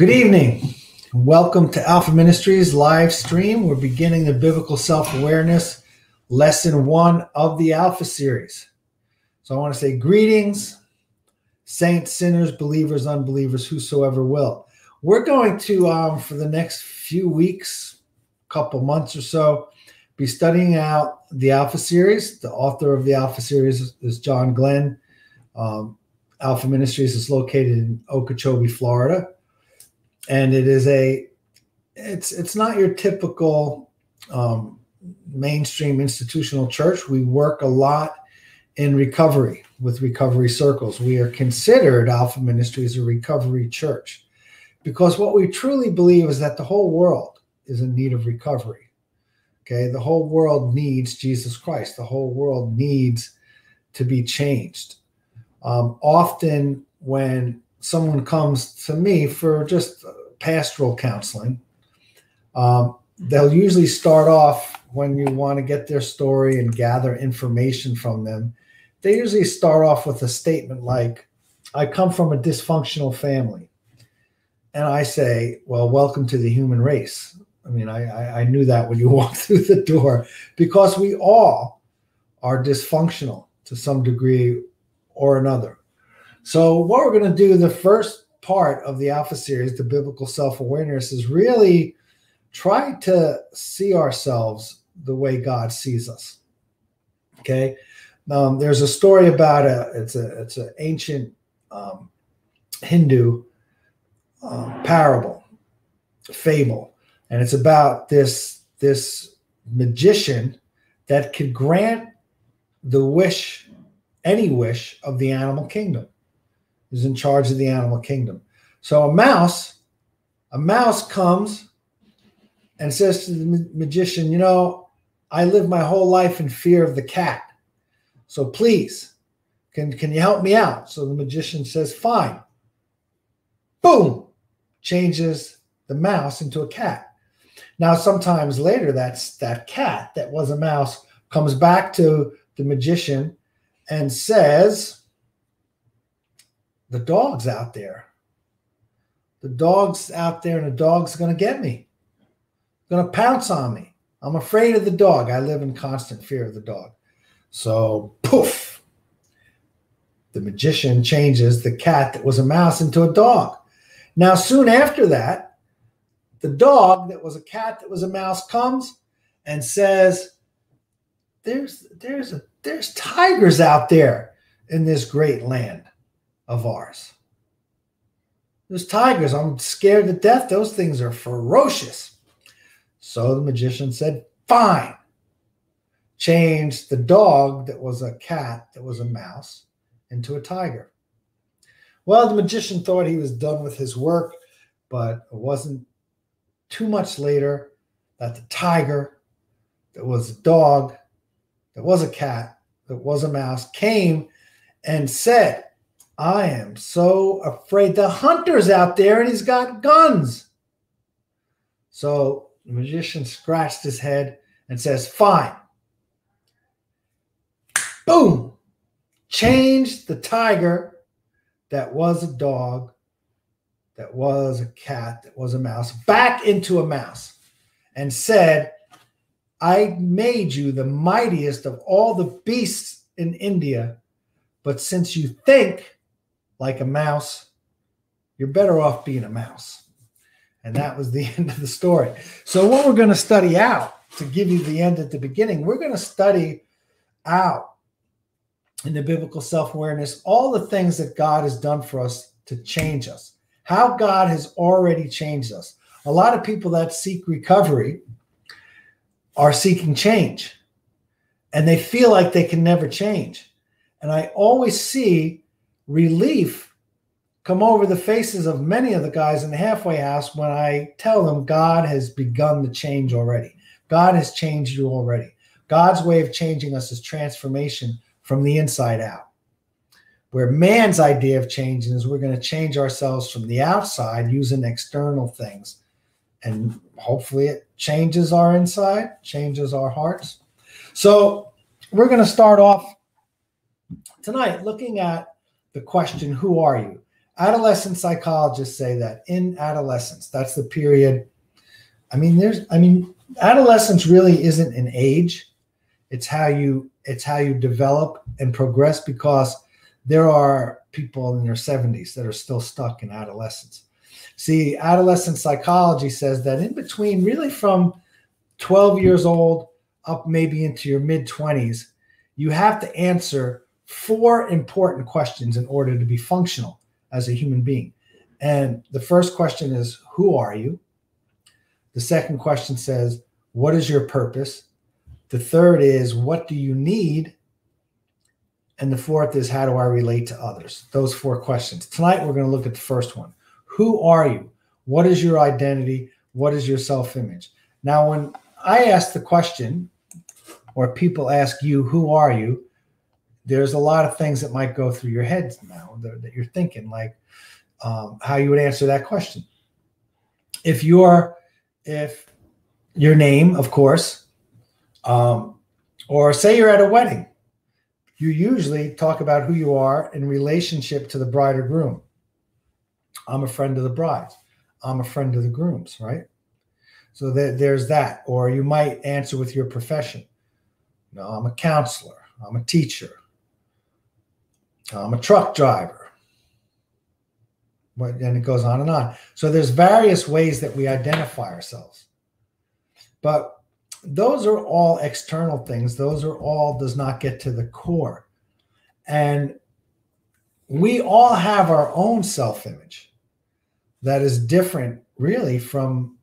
Good evening. Welcome to Alpha Ministries live stream. We're beginning the biblical self awareness lesson one of the Alpha series. So I want to say greetings, saints, sinners, believers, unbelievers, whosoever will. We're going to, um, for the next few weeks, couple months or so, be studying out the Alpha series. The author of the Alpha series is John Glenn. Um, Alpha Ministries is located in Okeechobee, Florida and it is a it's it's not your typical um, mainstream institutional church. We work a lot in recovery with recovery circles. We are considered Alpha Ministries a recovery church because what we truly believe is that the whole world is in need of recovery. Okay, the whole world needs Jesus Christ. The whole world needs to be changed. Um, often, when someone comes to me for just pastoral counseling, um, they'll usually start off when you want to get their story and gather information from them. They usually start off with a statement like, I come from a dysfunctional family. And I say, Well, welcome to the human race. I mean, I, I, I knew that when you walked through the door because we all are dysfunctional to some degree or another. So, what we're going to do the first part of the Alpha series, the biblical self awareness, is really try to see ourselves the way God sees us. Okay. Um, there's a story about a it's a it's an ancient um, Hindu um, parable, fable, and it's about this this magician that could grant the wish, any wish of the animal kingdom is in charge of the animal kingdom. So a mouse, a mouse comes and says to the magician, you know, I live my whole life in fear of the cat. So please, can, can you help me out? So the magician says, fine. Boom, changes the mouse into a cat. Now, sometimes later, that's that cat that was a mouse comes back to the magician and says, the dog's out there. The dog's out there, and the dog's going to get me. Going to pounce on me. I'm afraid of the dog. I live in constant fear of the dog. So, poof, the magician changes the cat that was a mouse into a dog. Now, soon after that, the dog that was a cat that was a mouse comes and says, "There's there's a there's tigers out there in this great land." Of ours. Those tigers, I'm scared to death. Those things are ferocious. So the magician said, Fine. Changed the dog that was a cat, that was a mouse, into a tiger. Well, the magician thought he was done with his work, but it wasn't too much later that the tiger, that was a dog, that was a cat, that was a mouse, came and said, I am so afraid. The hunter's out there and he's got guns. So the magician scratched his head and says, Fine. Boom. Changed the tiger that was a dog, that was a cat, that was a mouse, back into a mouse and said, I made you the mightiest of all the beasts in India. But since you think like a mouse, you're better off being a mouse. And that was the end of the story. So, what we're going to study out to give you the end at the beginning, we're going to study out in the biblical self awareness all the things that God has done for us to change us, how God has already changed us. A lot of people that seek recovery are seeking change and they feel like they can never change. And I always see relief come over the faces of many of the guys in the halfway house when I tell them God has begun the change already. God has changed you already. God's way of changing us is transformation from the inside out. Where man's idea of changing is we're going to change ourselves from the outside using external things. And hopefully it changes our inside, changes our hearts. So we're going to start off tonight looking at the question, Who are you? adolescent psychologists say that in adolescence, that's the period. I mean, there's, I mean, adolescence really isn't an age. It's how you, it's how you develop and progress because there are people in their 70s that are still stuck in adolescence. See, adolescent psychology says that in between, really from 12 years old up maybe into your mid 20s, you have to answer four important questions in order to be functional as a human being. And the first question is, Who are you? The second question says, What is your purpose? The third is, What do you need? And the fourth is, How do I relate to others? Those four questions. Tonight, we're going to look at the first one Who are you? What is your identity? What is your self image? Now, when I ask the question, or people ask you, Who are you? There's a lot of things that might go through your head now that, that you're thinking, like um, how you would answer that question. If you're, if your name, of course, um, or say you're at a wedding, you usually talk about who you are in relationship to the bride or groom. I'm a friend of the bride. I'm a friend of the grooms, right? So there, there's that. Or you might answer with your profession. No, I'm a counselor. I'm a teacher. I'm a truck driver. And it goes on and on. So there's various ways that we identify ourselves. But those are all external things. Those are all does not get to the core. And we all have our own self-image that is different really from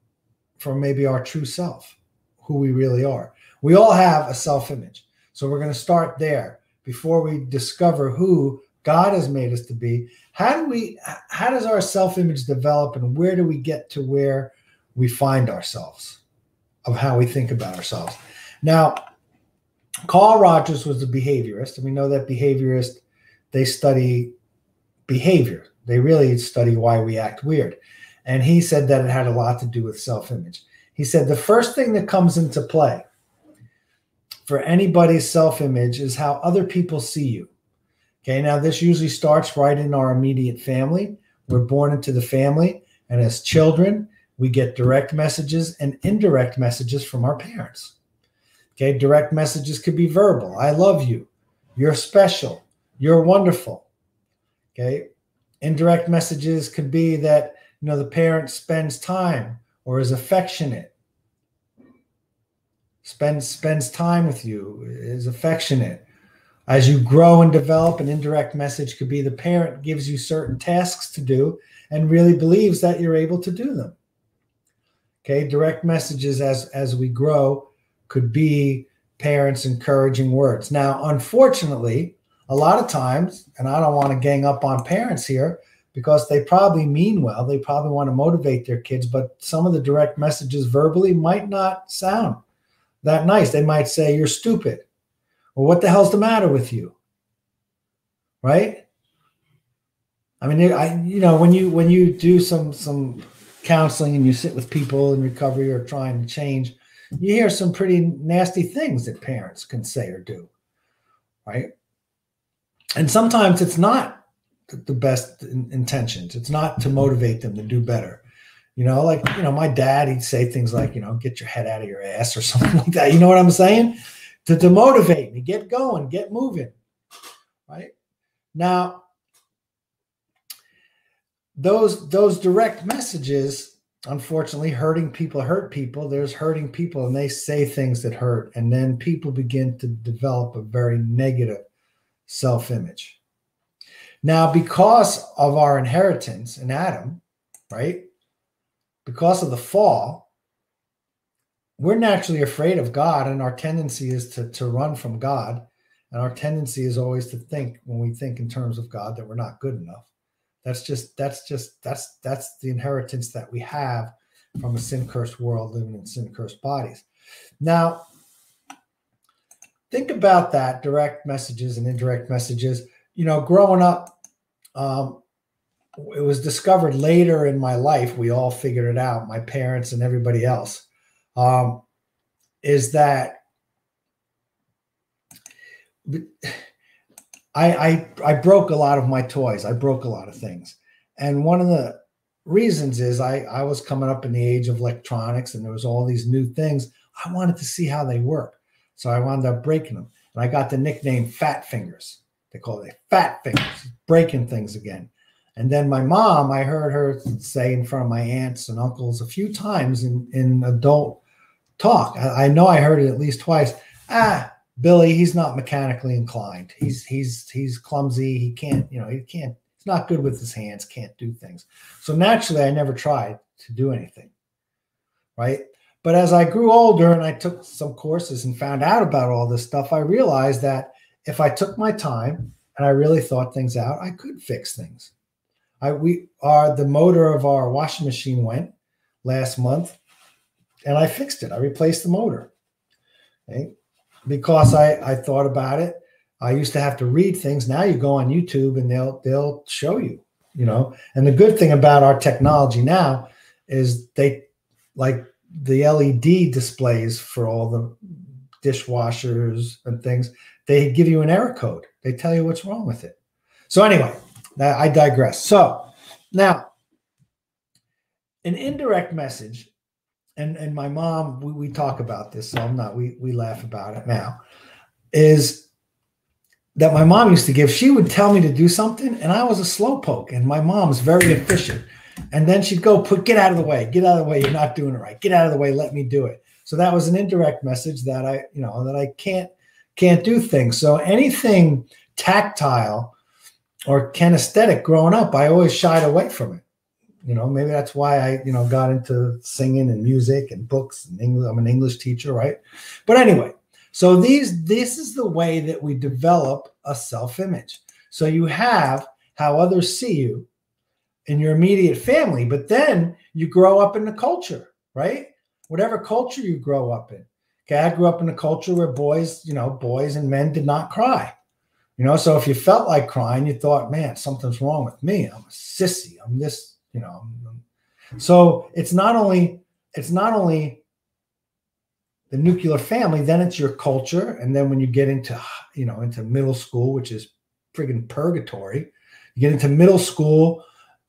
from maybe our true self, who we really are. We all have a self-image. So we're going to start there before we discover who God has made us to be. How do we how does our self-image develop and where do we get to where we find ourselves of how we think about ourselves? Now, Carl Rogers was a behaviorist, and we know that behaviorists they study behavior. They really study why we act weird. And he said that it had a lot to do with self-image. He said the first thing that comes into play for anybody's self image is how other people see you. Okay, now this usually starts right in our immediate family. We're born into the family, and as children, we get direct messages and indirect messages from our parents. Okay, direct messages could be verbal I love you, you're special, you're wonderful. Okay, indirect messages could be that you know the parent spends time or is affectionate spends spends time with you, is affectionate. As you grow and develop, an indirect message could be the parent gives you certain tasks to do and really believes that you're able to do them. Okay, direct messages as as we grow could be parents encouraging words. Now, unfortunately, a lot of times, and I don't want to gang up on parents here because they probably mean well, they probably want to motivate their kids, but some of the direct messages verbally might not sound that nice. They might say, You're stupid. Well, what the hell's the matter with you? Right? I mean, I you know when you when you do some some counseling and you sit with people in recovery or trying to change, you hear some pretty nasty things that parents can say or do, right? And sometimes it's not the best intentions. It's not to motivate them to do better. You know, like, you know, my dad, he'd say things like, you know, get your head out of your ass or something like that. You know what I'm saying? To, to motivate me, get going, get moving. Right. Now, those those direct messages, unfortunately, hurting people hurt people. There's hurting people and they say things that hurt. And then people begin to develop a very negative self-image. Now, because of our inheritance in Adam, right? Because of the fall, we're naturally afraid of God, and our tendency is to, to run from God. And our tendency is always to think when we think in terms of God that we're not good enough. That's just that's just that's that's the inheritance that we have from a sin cursed world living in sin cursed bodies. Now, think about that direct messages and indirect messages. You know, growing up, um, it was discovered later in my life. We all figured it out, my parents and everybody else. Um, is that I, I I broke a lot of my toys. I broke a lot of things, And one of the reasons is I, I was coming up in the age of electronics and there was all these new things. I wanted to see how they work. So I wound up breaking them. And I got the nickname Fat Fingers. They call it Fat Fingers, breaking things again. And then my mom, I heard her say in front of my aunts and uncles a few times in, in adult talk. I, I know I heard it at least twice. Ah, Billy, he's not mechanically inclined. He's he's he's clumsy. He can't, you know, he can't, he's not good with his hands, can't do things. So naturally, I never tried to do anything. Right. But as I grew older and I took some courses and found out about all this stuff, I realized that if I took my time and I really thought things out, I could fix things. I we are the motor of our washing machine went last month, and I fixed it. I replaced the motor. Okay? Because I, I thought about it. I used to have to read things. Now you go on YouTube and they'll they'll show you, you know. And the good thing about our technology now is they like the LED displays for all the dishwashers and things. They give you an error code. They tell you what's wrong with it. So anyway, I digress. So now, an indirect message, and and my mom, we, we talk about this, so I'm not. We we laugh about it now. Is that my mom used to give? She would tell me to do something, and I was a slowpoke, and my mom's very efficient. And then she'd go, "Put get out of the way, get out of the way. You're not doing it right. Get out of the way. Let me do it." So that was an indirect message that I, you know, that I can't can't do things. So anything tactile or kinesthetic growing up, I always shied away from it. You know, maybe that's why I, you know, got into singing and music and books and English. I'm an English teacher, right? But anyway, so these this is the way that we develop a self-image. So you have how others see you in your immediate family, but then you grow up in the culture, right? Whatever culture you grow up in. Okay, I grew up in a culture where boys, you know, boys and men did not cry. You know, so if you felt like crying, you thought, man, something's wrong with me. I'm a sissy. I'm this, you know. So it's not only it's not only the nuclear family, then it's your culture, and then when you get into you know into middle school, which is friggin' purgatory, you get into middle school,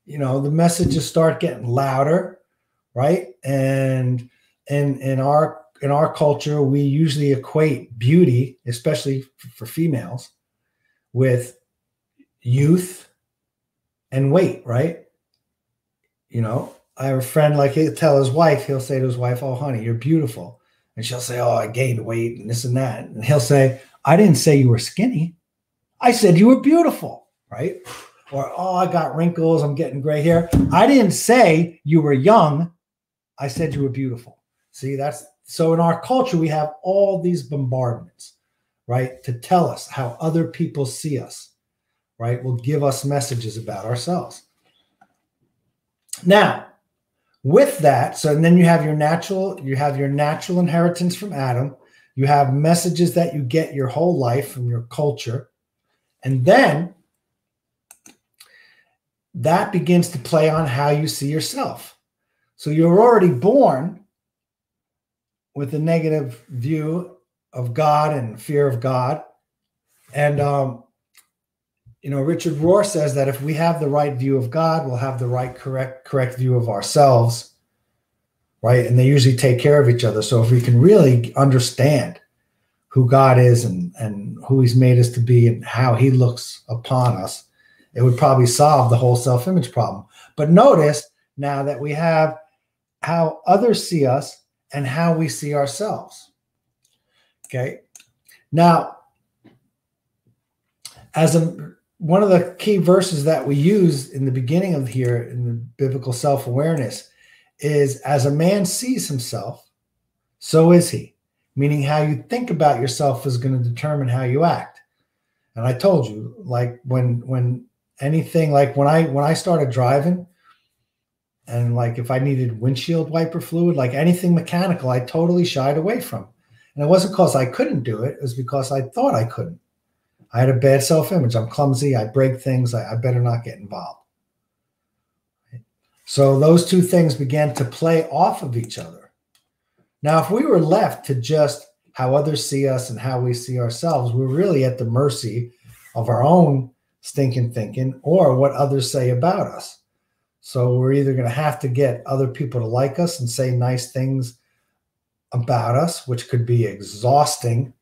you know, the messages start getting louder, right? And and in our in our culture, we usually equate beauty, especially for females, with youth and weight, right? You know, I have a friend like he'll tell his wife, he'll say to his wife, Oh, honey, you're beautiful. And she'll say, Oh, I gained weight and this and that. And he'll say, I didn't say you were skinny. I said you were beautiful, right? Or, Oh, I got wrinkles. I'm getting gray hair. I didn't say you were young. I said you were beautiful. See, that's so in our culture, we have all these bombardments right? To tell us how other people see us, right? Will give us messages about ourselves. Now, with that, so and then you have your natural, you have your natural inheritance from Adam. You have messages that you get your whole life from your culture. And then that begins to play on how you see yourself. So you're already born with a negative view of God and fear of God. And um, you know, Richard Rohr says that if we have the right view of God, we'll have the right correct correct view of ourselves, right? And they usually take care of each other. So if we can really understand who God is and and who He's made us to be and how He looks upon us, it would probably solve the whole self-image problem. But notice now that we have how others see us and how we see ourselves. Okay. Now, as a one of the key verses that we use in the beginning of here in the biblical self-awareness is as a man sees himself, so is he. Meaning how you think about yourself is going to determine how you act. And I told you, like when when anything like when I when I started driving, and like if I needed windshield wiper fluid, like anything mechanical, I totally shied away from. And it wasn't because I couldn't do it, it was because I thought I couldn't. I had a bad self image. I'm clumsy. I break things. I, I better not get involved. So those two things began to play off of each other. Now, if we were left to just how others see us and how we see ourselves, we're really at the mercy of our own stinking thinking or what others say about us. So we're either going to have to get other people to like us and say nice things about us, which could be exhausting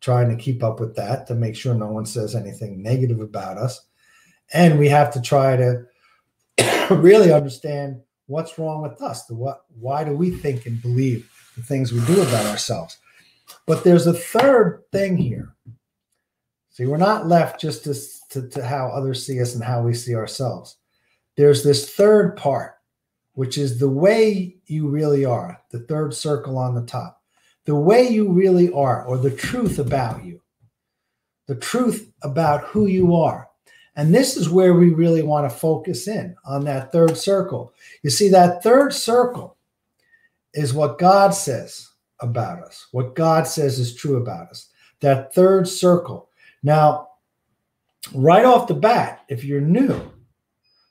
trying to keep up with that to make sure no one says anything negative about us. And we have to try to really understand what's wrong with us. The what why do we think and believe the things we do about ourselves? But there's a third thing here. See, we're not left just to, to, to how others see us and how we see ourselves. There's this third part, which is the way you really are, the third circle on the top, the way you really are, or the truth about you, the truth about who you are. And this is where we really want to focus in on that third circle. You see, that third circle is what God says about us, what God says is true about us. That third circle. Now, right off the bat, if you're new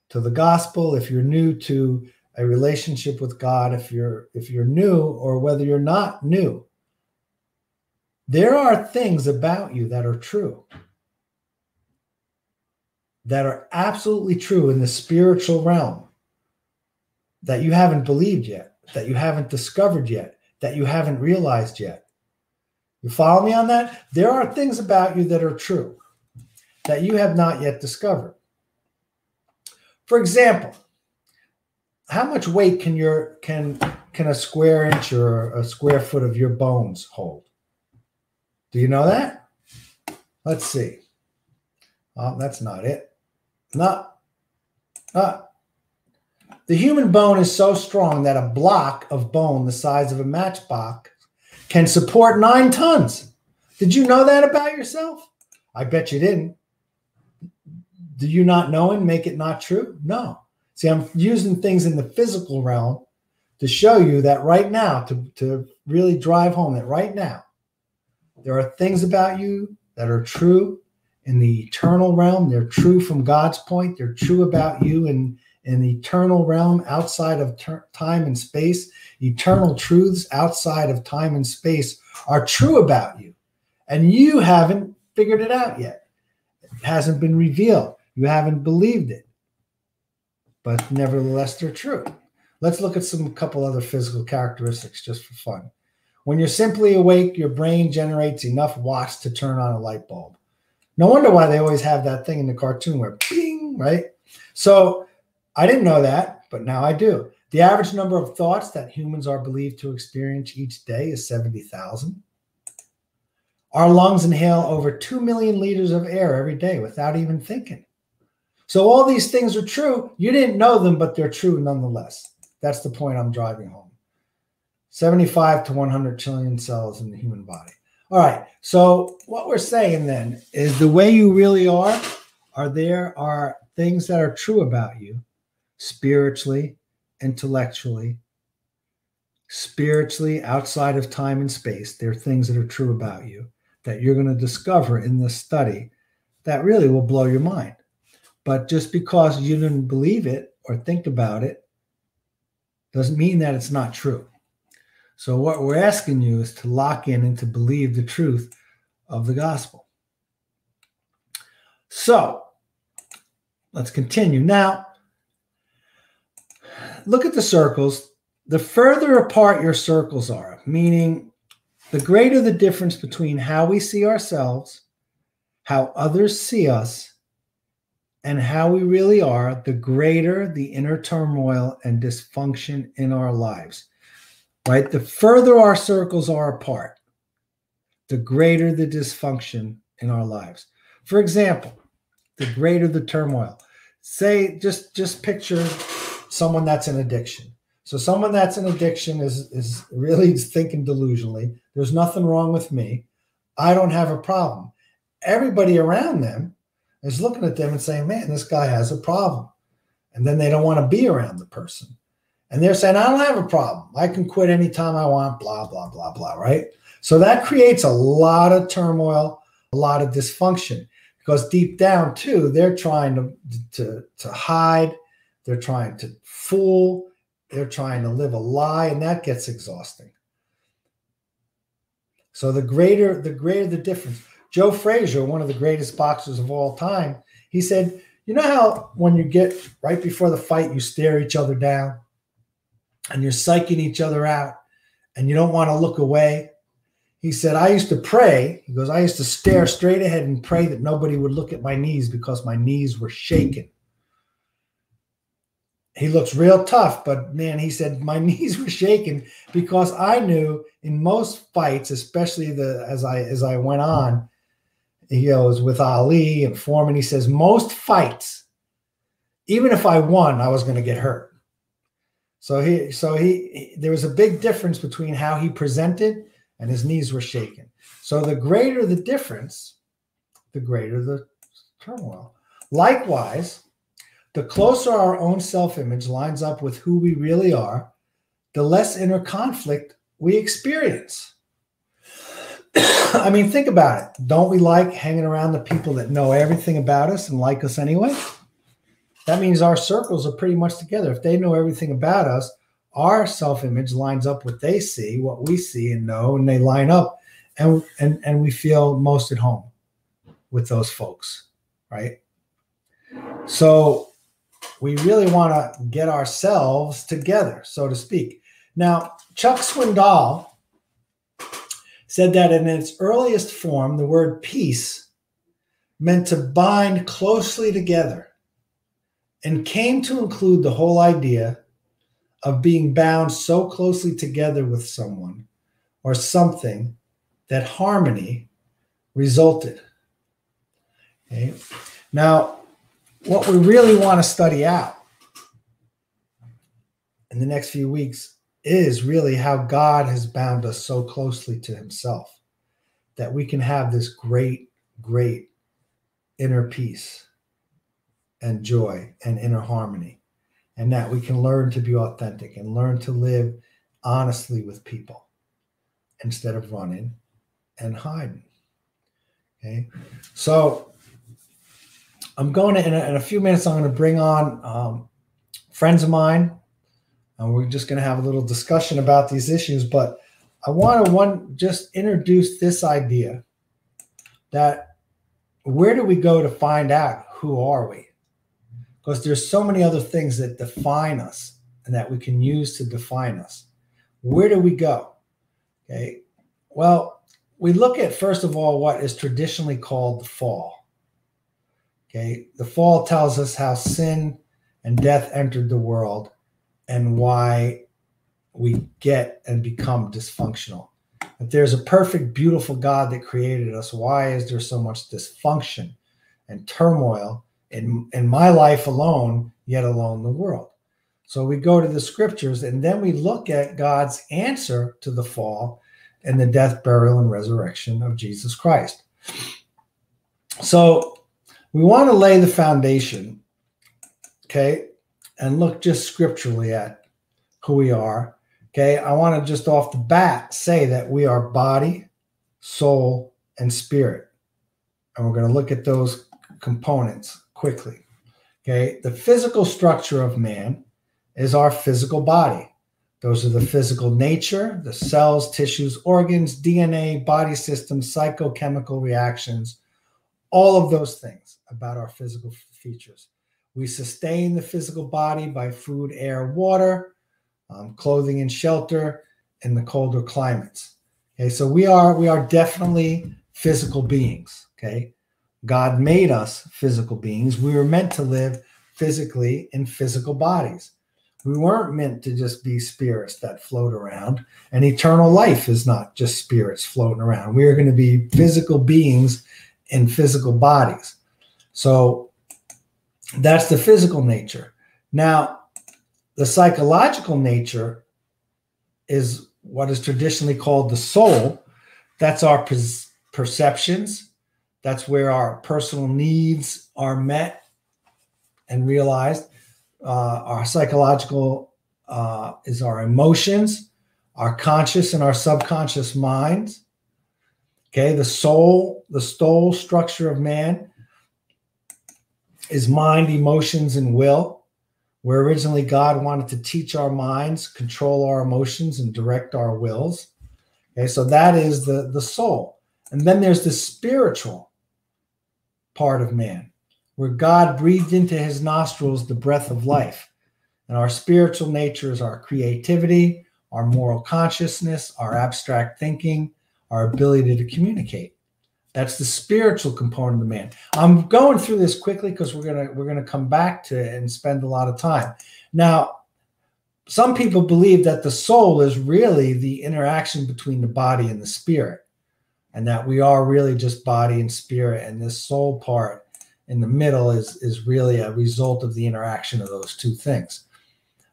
to the gospel, if you're new to a relationship with God, if you're if you're new or whether you're not new, there are things about you that are true that are absolutely true in the spiritual realm that you haven't believed yet, that you haven't discovered yet, that you haven't realized yet. You follow me on that? There are things about you that are true that you have not yet discovered. For example, how much weight can your can can a square inch or a square foot of your bones hold? Do you know that? Let's see. Oh, that's not it. Not, not. The human bone is so strong that a block of bone the size of a matchbox can support nine tons. Did you know that about yourself? I bet you didn't. Do you not know and make it not true? No. See, I'm using things in the physical realm to show you that right now, to, to really drive home that right now, there are things about you that are true in the eternal realm. They're true from God's point. They're true about you in, in the eternal realm outside of ter- time and space. Eternal truths outside of time and space are true about you. And you haven't figured it out yet. It hasn't been revealed. You haven't believed it. But nevertheless, they're true. Let's look at some couple other physical characteristics just for fun. When you're simply awake, your brain generates enough watts to turn on a light bulb. No wonder why they always have that thing in the cartoon where bing, right? So I didn't know that, but now I do. The average number of thoughts that humans are believed to experience each day is 70,000. Our lungs inhale over 2 million liters of air every day without even thinking. So all these things are true. You didn't know them, but they're true nonetheless. That's the point I'm driving home. 75 to 100 trillion cells in the human body. All right. So what we're saying then is the way you really are, are there are things that are true about you spiritually, intellectually, spiritually outside of time and space. There are things that are true about you that you're going to discover in this study that really will blow your mind. But just because you didn't believe it or think about it doesn't mean that it's not true. So, what we're asking you is to lock in and to believe the truth of the gospel. So, let's continue. Now, look at the circles. The further apart your circles are, meaning the greater the difference between how we see ourselves, how others see us, and how we really are, the greater the inner turmoil and dysfunction in our lives right? The further our circles are apart, the greater the dysfunction in our lives. For example, the greater the turmoil. Say, just just picture someone that's in addiction. So someone that's in addiction is is really thinking delusionally. There's nothing wrong with me. I don't have a problem. Everybody around them is looking at them and saying, "Man, this guy has a problem," and then they don't want to be around the person. And they're saying, I don't have a problem. I can quit anytime I want, blah, blah, blah, blah, right? So that creates a lot of turmoil, a lot of dysfunction because deep down, too, they're trying to, to, to hide, they're trying to fool, they're trying to live a lie, and that gets exhausting. So the greater the greater the difference. Joe Frazier, one of the greatest boxers of all time, he said, You know how when you get right before the fight, you stare each other down and you're psyching each other out and you don't want to look away? He said, I used to pray. He goes, I used to stare straight ahead and pray that nobody would look at my knees because my knees were shaking. He looks real tough, but man, he said my knees were shaking because I knew in most fights, especially the as I as I went on, he goes with Ali and Foreman. He says most fights, even if I won, I was going to get hurt. So he, so he, he, there was a big difference between how he presented and his knees were shaking. So the greater the difference, the greater the turmoil. Likewise, the closer our own self-image lines up with who we really are, the less inner conflict we experience. I mean, think about it. Don't we like hanging around the people that know everything about us and like us anyway? That means our circles are pretty much together. If they know everything about us, our self-image lines up what they see, what we see and know, and they line up, and and and we feel most at home with those folks, right? So we really want to get ourselves together, so to speak. Now, Chuck Swindoll said that in its earliest form, the word peace meant to bind closely together and came to include the whole idea of being bound so closely together with someone or something that harmony resulted. Okay. Now, what we really want to study out in the next few weeks is really how God has bound us so closely to himself that we can have this great, great inner peace and joy and inner harmony and that we can learn to be authentic and learn to live honestly with people instead of running and hiding. Okay. So I'm going to, in a, in a few minutes, I'm going to bring on um, friends of mine and we're just going to have a little discussion about these issues. But I want to one just introduce this idea that where do we go to find out who are we? because there's so many other things that define us and that we can use to define us. Where do we go? Okay. Well, we look at first of all what is traditionally called the fall. Okay. The fall tells us how sin and death entered the world and why we get and become dysfunctional. If there's a perfect, beautiful God that created us, why is there so much dysfunction and turmoil in, in my life alone, yet alone the world. So we go to the scriptures and then we look at God's answer to the fall and the death, burial, and resurrection of Jesus Christ. So we want to lay the foundation, okay, and look just scripturally at who we are. Okay, I want to just off the bat say that we are body, soul, and spirit. And we're going to look at those components quickly. Okay, the physical structure of man is our physical body. Those are the physical nature, the cells, tissues, organs, DNA, body systems, psychochemical reactions, all of those things about our physical features. We sustain the physical body by food, air, water, um, clothing, and shelter in the colder climates. Okay, so we are we are definitely physical beings. Okay, God made us physical beings. We were meant to live physically in physical bodies. We weren't meant to just be spirits that float around. And eternal life is not just spirits floating around. We are going to be physical beings in physical bodies. So that's the physical nature. Now, the psychological nature is what is traditionally called the soul. That's our perceptions, that's where our personal needs are met and realized. Uh, our psychological uh, is our emotions, our conscious and our subconscious minds. Okay, the soul, the soul structure of man is mind, emotions, and will. Where originally God wanted to teach our minds, control our emotions, and direct our wills. Okay, so that is the, the soul. And then there's the spiritual part of man, where God breathed into his nostrils the breath of life. And our spiritual nature is our creativity, our moral consciousness, our abstract thinking, our ability to communicate. That's the spiritual component of man. I'm going through this quickly because we're gonna we're gonna come back to it and spend a lot of time. Now, some people believe that the soul is really the interaction between the body and the spirit, and that we are really just body and spirit, and this soul part in the middle is is really a result of the interaction of those two things.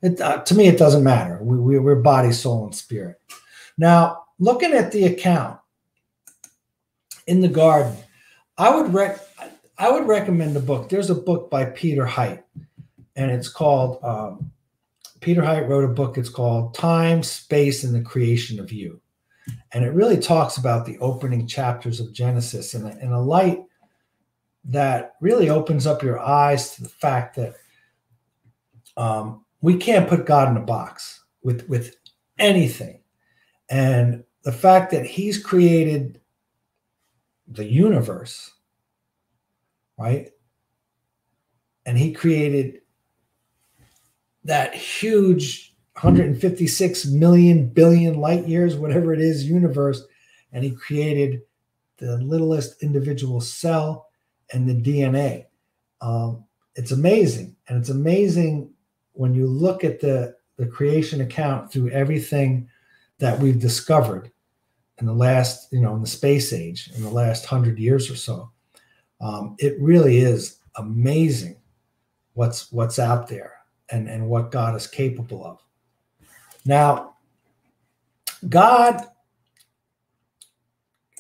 It, uh, to me, it doesn't matter. We, we, we're body, soul, and spirit. Now, looking at the account in the garden, I would rec- I would recommend the book. There's a book by Peter Hiett, and it's called um, Peter Hiett wrote a book. It's called Time, Space, and the Creation of You, and it really talks about the opening chapters of Genesis in a, in a light that really opens up your eyes to the fact that um, we can't put God in a box with with anything, and the fact that He's created the universe, right? And he created that huge 156 million billion light years, whatever it is, universe. And he created the littlest individual cell and the DNA. Um, it's amazing. And it's amazing when you look at the, the creation account through everything that we've discovered in the last, you know, in the space age, in the last hundred years or so. Um, it really is amazing what's what's out there and and what God is capable of. Now, God.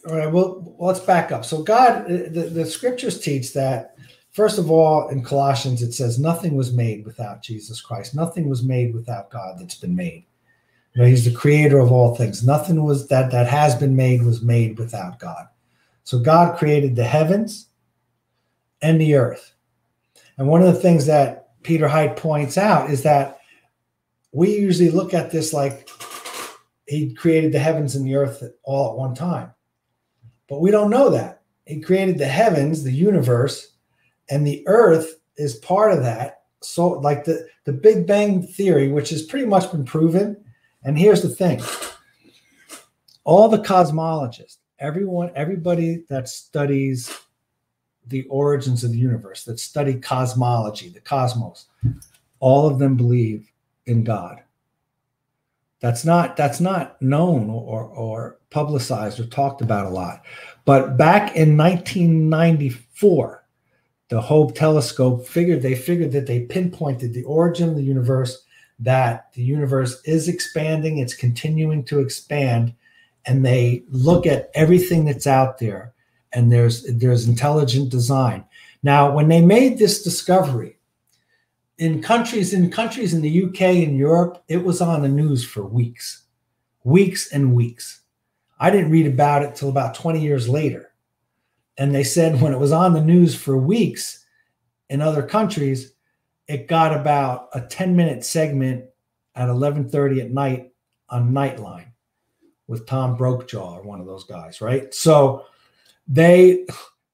All right. Well, let's back up. So, God, the, the scriptures teach that First of all, in Colossians, it says, Nothing was made without Jesus Christ. Nothing was made without God that's been made. You know, he's the creator of all things. Nothing was that that has been made was made without God. So God created the heavens and the earth. And one of the things that Peter Hiett points out is that we usually look at this like he created the heavens and the earth all at one time. But we don't know that. He created the heavens, the universe, and the earth is part of that. So like the the Big Bang theory, which has pretty much been proven, and here's the thing all the cosmologists, everyone, everybody that studies the origins of the universe, that study cosmology, the cosmos, all of them believe in God. That's not that's not known or or publicized or talked about a lot. But back in 1994, the Hubble telescope figured they figured that they pinpointed the origin of the universe that the universe is expanding, it's continuing to expand, and they look at everything that's out there, and there's there's intelligent design. Now, when they made this discovery, in countries in countries in the UK and Europe, it was on the news for weeks, weeks and weeks. I didn't read about it till about 20 years later. And they said when it was on the news for weeks in other countries, it got about a 10 minute segment at 11:30 at night on Nightline with Tom Brokaw or one of those guys, right? So they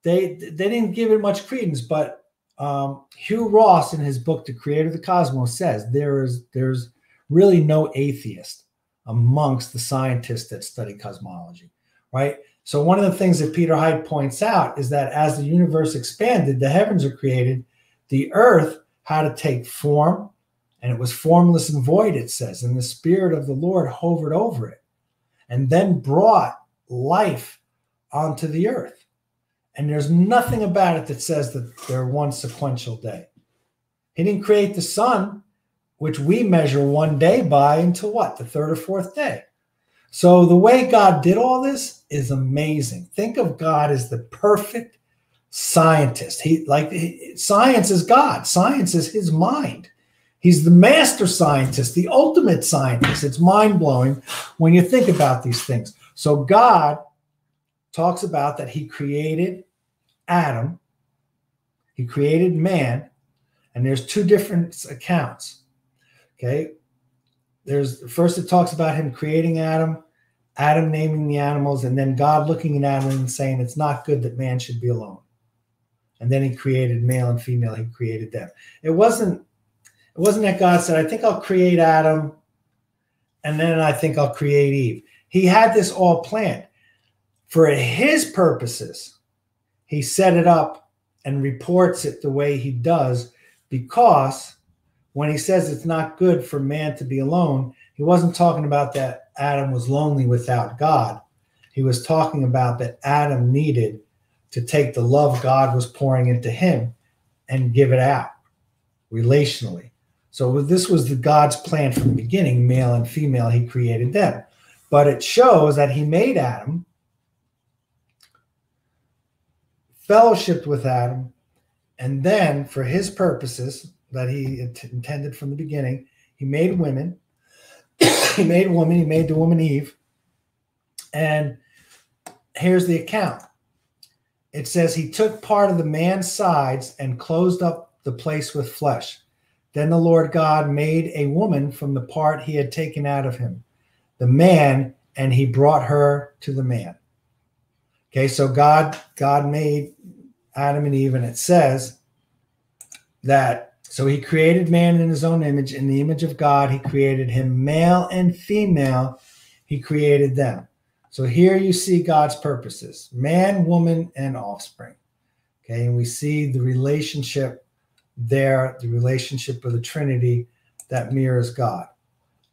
they they didn't give it much credence, but um, Hugh Ross in his book The Creator of the Cosmos says there is there's really no atheist amongst the scientists that study cosmology, right? So one of the things that Peter Hiett points out is that as the universe expanded, the heavens are created, the earth how to take form, and it was formless and void, it says. And the Spirit of the Lord hovered over it and then brought life onto the earth. And there's nothing about it that says that they're one sequential day. He didn't create the sun, which we measure one day by, until what? The third or fourth day. So the way God did all this is amazing. Think of God as the perfect scientist. He like he, science is God. Science is his mind. He's the master scientist, the ultimate scientist. It's mind blowing when you think about these things. So God talks about that he created Adam, he created man, and there's two different accounts. Okay. There's first it talks about him creating Adam, Adam naming the animals, and then God looking at Adam and saying, It's not good that man should be alone. And then he created male and female. He created them. It wasn't. It wasn't that God said, "I think I'll create Adam, and then I think I'll create Eve." He had this all planned for his purposes. He set it up and reports it the way he does because when he says it's not good for man to be alone, he wasn't talking about that Adam was lonely without God. He was talking about that Adam needed to take the love God was pouring into him and give it out relationally. So this was the God's plan from the beginning, male and female, he created them. But it shows that he made Adam, fellowshipped with Adam, and then for his purposes that he intended from the beginning, he made women. he made woman, he made the woman Eve. And here's the account it says he took part of the man's sides and closed up the place with flesh. Then the Lord God made a woman from the part he had taken out of him, the man, and he brought her to the man. Okay, so God God made Adam and Eve, and it says that so he created man in his own image, in the image of God, he created him, male and female, he created them. So here you see God's purposes man, woman, and offspring. Okay, and we see the relationship there, the relationship of the Trinity that mirrors God.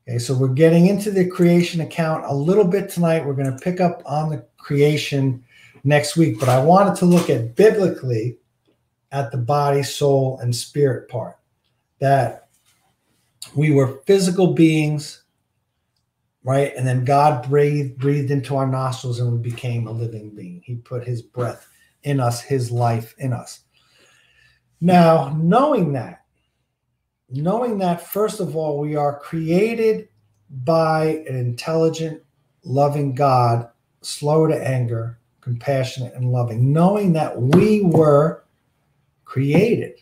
Okay, so we're getting into the creation account a little bit tonight. We're going to pick up on the creation next week, but I wanted to look at biblically at the body, soul, and spirit part. That we were physical beings right? And then God breathed breathed into our nostrils and we became a living being. He put his breath in us, his life in us. Now, knowing that, knowing that first of all, we are created by an intelligent, loving God, slow to anger, compassionate, and loving, knowing that we were created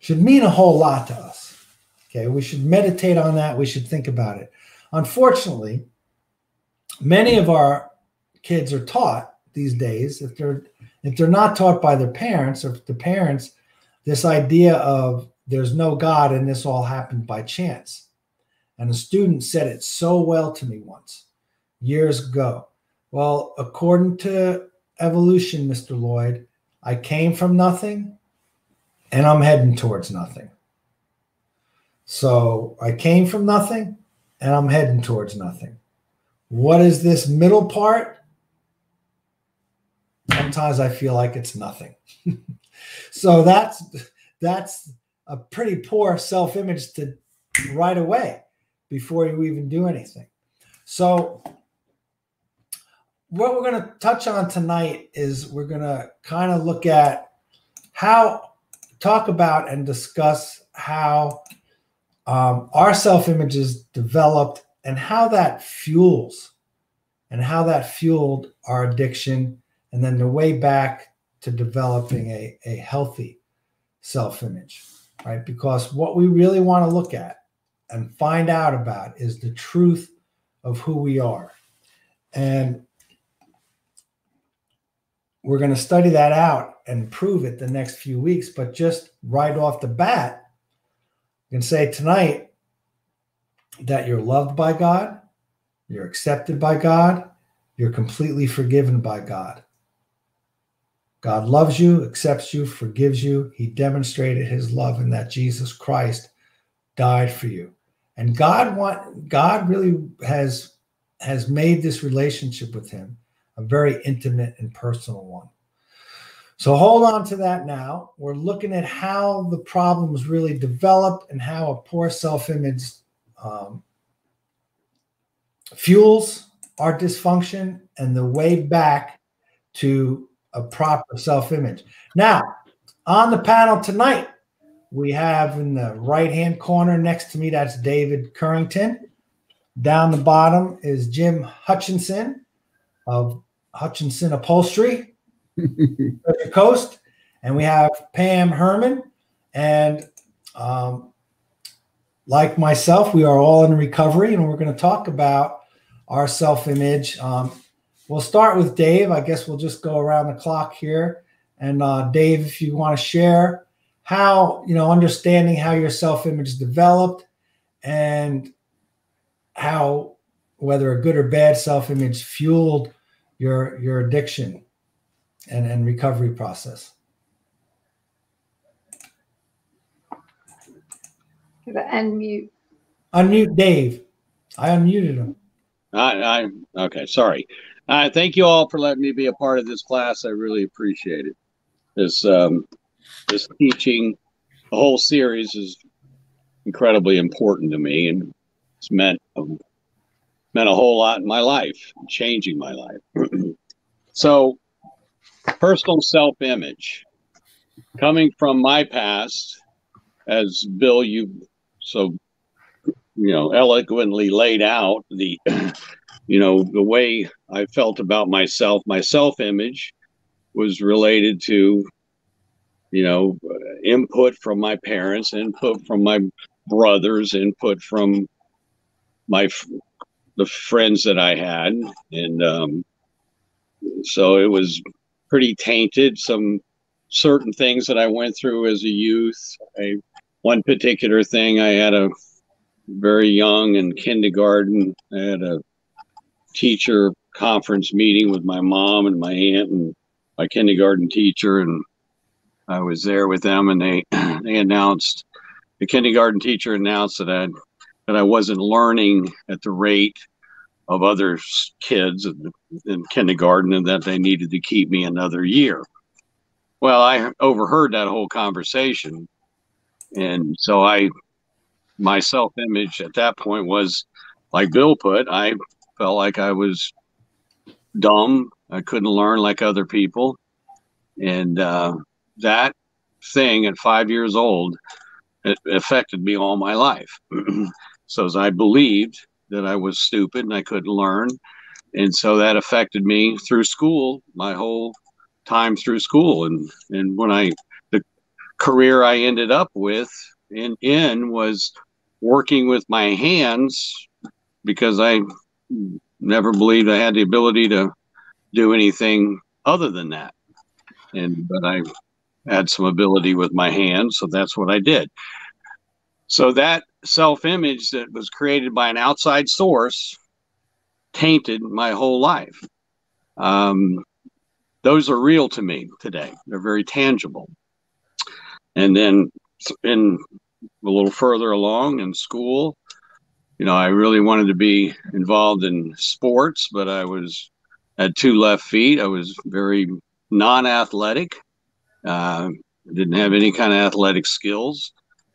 should mean a whole lot to us. Okay, we should meditate on that. We should think about it. Unfortunately, many of our kids are taught these days if they're if they're not taught by their parents or the parents this idea of there's no god and this all happened by chance and a student said it so well to me once years ago well according to evolution mr lloyd i came from nothing and i'm heading towards nothing so I came from nothing and I'm heading towards nothing. What is this middle part? Sometimes I feel like it's nothing. so that's that's a pretty poor self-image to right away before you even do anything. So what we're going to touch on tonight is we're going to kind of look at how talk about and discuss how um, our self image is developed and how that fuels and how that fueled our addiction and then the way back to developing a, a healthy self image, right? Because what we really want to look at and find out about is the truth of who we are. And we're going to study that out and prove it the next few weeks. But just right off the bat, you can say tonight that you're loved by God, you're accepted by God, you're completely forgiven by God. God loves you, accepts you, forgives you. He demonstrated his love in that Jesus Christ died for you. And God want God really has has made this relationship with him a very intimate and personal one. So hold on to that now. We're looking at how the problems really develop and how a poor self image um, fuels our dysfunction and the way back to a proper self image. Now, on the panel tonight, we have in the right hand corner next to me, that's David Currington. Down the bottom is Jim Hutchinson of Hutchinson Upholstery. Coast, and we have Pam Herman, and um, like myself, we are all in recovery, and we're going to talk about our self-image. Um, we'll start with Dave. I guess we'll just go around the clock here, And uh, Dave, if you want to share how, you know, understanding how your self image developed and how, whether a good or bad self image fueled your, your addiction and, and recovery process. Unmute. Unmute Dave. I unmuted him. I, I okay. Sorry. Uh, thank you all for letting me be a part of this class. I really appreciate it. This um, this teaching, the whole series is incredibly important to me, and it's meant um, meant a whole lot in my life, changing my life. so, personal self image, coming from my past, as Bill you so you know eloquently laid out the you know the way i felt about myself my self image was related to you know input from my parents input from my brothers input from my the friends that i had and um, so it was pretty tainted some certain things that i went through as a youth I, one particular thing i had a very young in kindergarten. I had a teacher conference meeting with my mom and my aunt and my kindergarten teacher, and I was there with them, and they they announced the kindergarten teacher announced that I that I wasn't learning at the rate of other kids in, in kindergarten, and that they needed to keep me another year. Well, I overheard that whole conversation, and so I my self image at that point was like Bill put, I felt like I was dumb. I couldn't learn like other people. And uh, that thing at five years old, it affected me all my life. so as I believed that I was stupid and I couldn't learn. And so that affected me through school, my whole time through school. And, and when I, the career I ended up with in, in was working with my hands because I never believed I had the ability to do anything other than that. And but I had some ability with my hands, so that's what I did. So that self-image that was created by an outside source tainted my whole life. Um, those are real to me today. They're very tangible. And then in a little further along in school. You know, I really wanted to be involved in sports, but I was had two left feet. I was very non-athletic. Uh, didn't have any kind of athletic skills,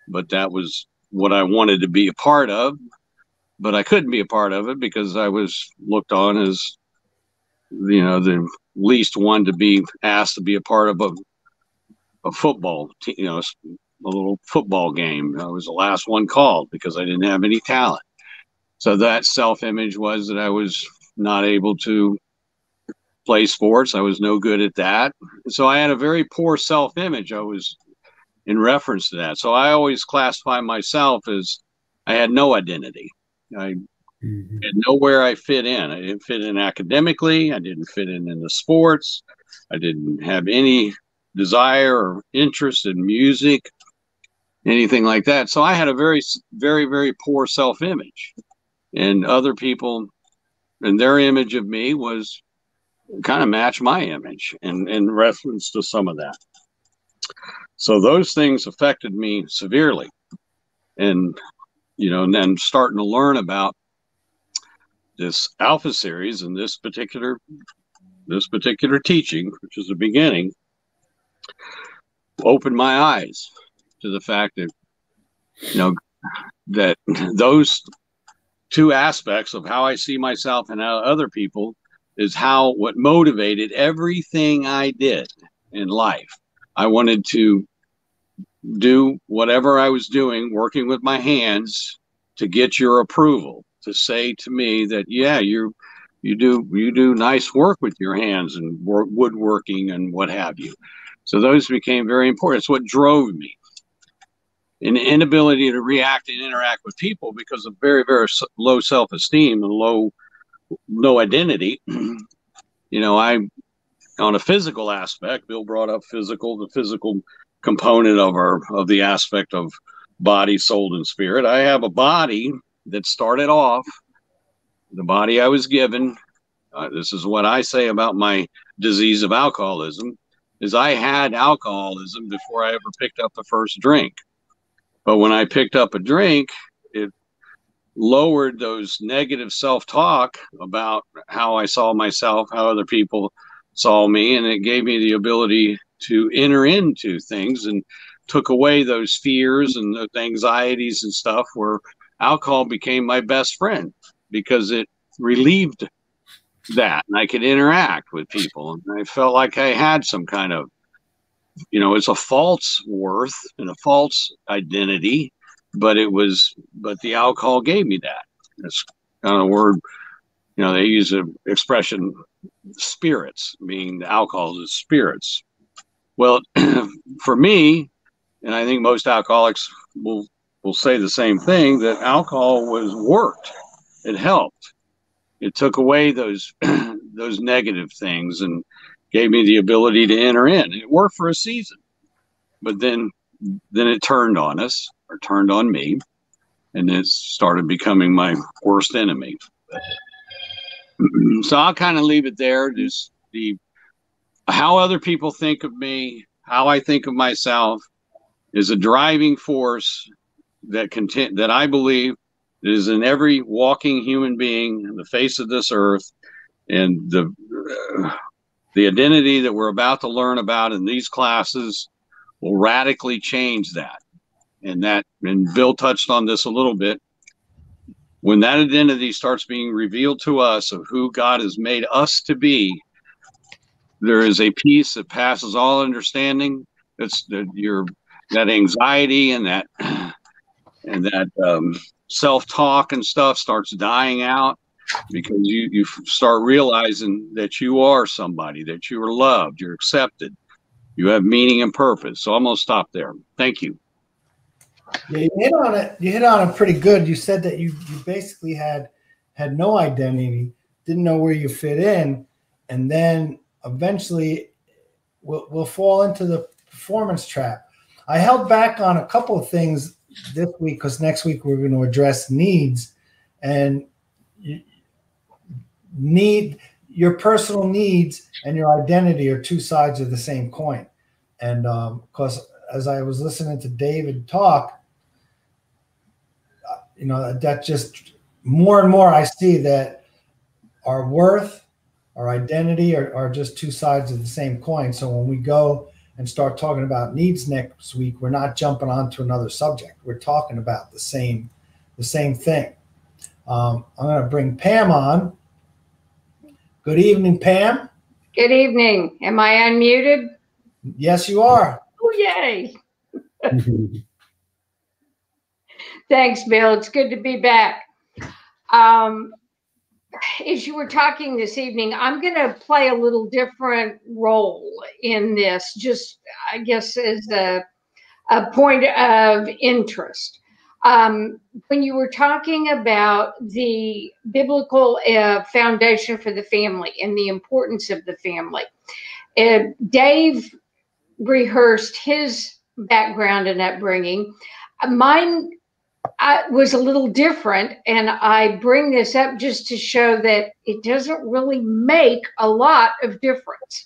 but that was what I wanted to be a part of. But I couldn't be a part of it because I was looked on as, you know, the least one to be asked to be a part of a, a football, team, you know, a little football game. I was the last one called because I didn't have any talent. So that self image was that I was not able to play sports. I was no good at that. So I had a very poor self image. I was in reference to that. So I always classify myself as I had no identity. I mm-hmm. had nowhere I fit in. I didn't fit in academically. I didn't fit in in the sports. I didn't have any desire or interest in music anything like that. So I had a very, very, very poor self image. And other people and their image of me was kind of match my image in, in reference to some of that. So those things affected me severely. And, you know, and then starting to learn about this alpha series and this particular this particular teaching, which is the beginning, opened my eyes to the fact that you know that those two aspects of how I see myself and how other people is how what motivated everything I did in life. I wanted to do whatever I was doing, working with my hands to get your approval, to say to me that yeah, you you do you do nice work with your hands and work, woodworking and what have you. So those became very important. It's what drove me an inability to react and interact with people because of very very low self-esteem and low low identity you know i on a physical aspect, Bill brought up physical, the physical component of our of the aspect of body, soul, and spirit. I have a body that started off the body I was given. Uh, this is what I say about my disease of alcoholism is I had alcoholism before I ever picked up the first drink. But when I picked up a drink, it lowered those negative self-talk about how I saw myself, how other people saw me, and it gave me the ability to enter into things and took away those fears and those anxieties and stuff where alcohol became my best friend because it relieved that and I could interact with people. And I felt like I had some kind of you know it's a false worth and a false identity but it was but the alcohol gave me that. It's kind of a word you know they use an expression spirits meaning the alcohol is spirits well for me and I think most alcoholics will will say the same thing that alcohol was worked it helped it took away those those negative things and gave me the ability to enter in. It worked for a season, but then then it turned on us or turned on me, and it started becoming my worst enemy. so I'll kind of leave it there. Just the how other people think of me, how I think of myself, is a driving force that content that I believe is in every walking human being in the face of this earth, and the uh, the identity that we're about to learn about in these classes will radically change that. And that, and Bill touched on this a little bit. When that identity starts being revealed to us of who God has made us to be, there is a peace that passes all understanding. That's that your that anxiety and that and that um, self talk and stuff starts dying out because you you start realizing that you are somebody, that you are loved, you're accepted, you have meaning and purpose. So I'm gonna stop there. Thank you. Yeah, you hit on it. You hit on it pretty good. You said that you you basically had had no identity, didn't know where you fit in, and then eventually we'll, we'll fall into the performance trap. I held back on a couple of things this week because next week we're going to address needs and need your personal needs and your identity are two sides of the same coin and because um, as i was listening to david talk uh, you know that just more and more i see that our worth our identity are, are just two sides of the same coin so when we go and start talking about needs next week, we're not jumping onto another subject. We're talking about the same the same thing. Um, I'm going to bring Pam on. Good evening, Pam. Good evening. Am I unmuted? Yes, you are. Oh, yay. Thanks, Bill. It's good to be back. Um, as you were talking this evening, I'm going to play a little different role in this, just I guess as a, a point of interest. Um, when you were talking about the biblical uh, foundation for the family and the importance of the family, uh, Dave rehearsed his background and upbringing. Mine I was a little different. And I bring this up just to show that it doesn't really make a lot of difference.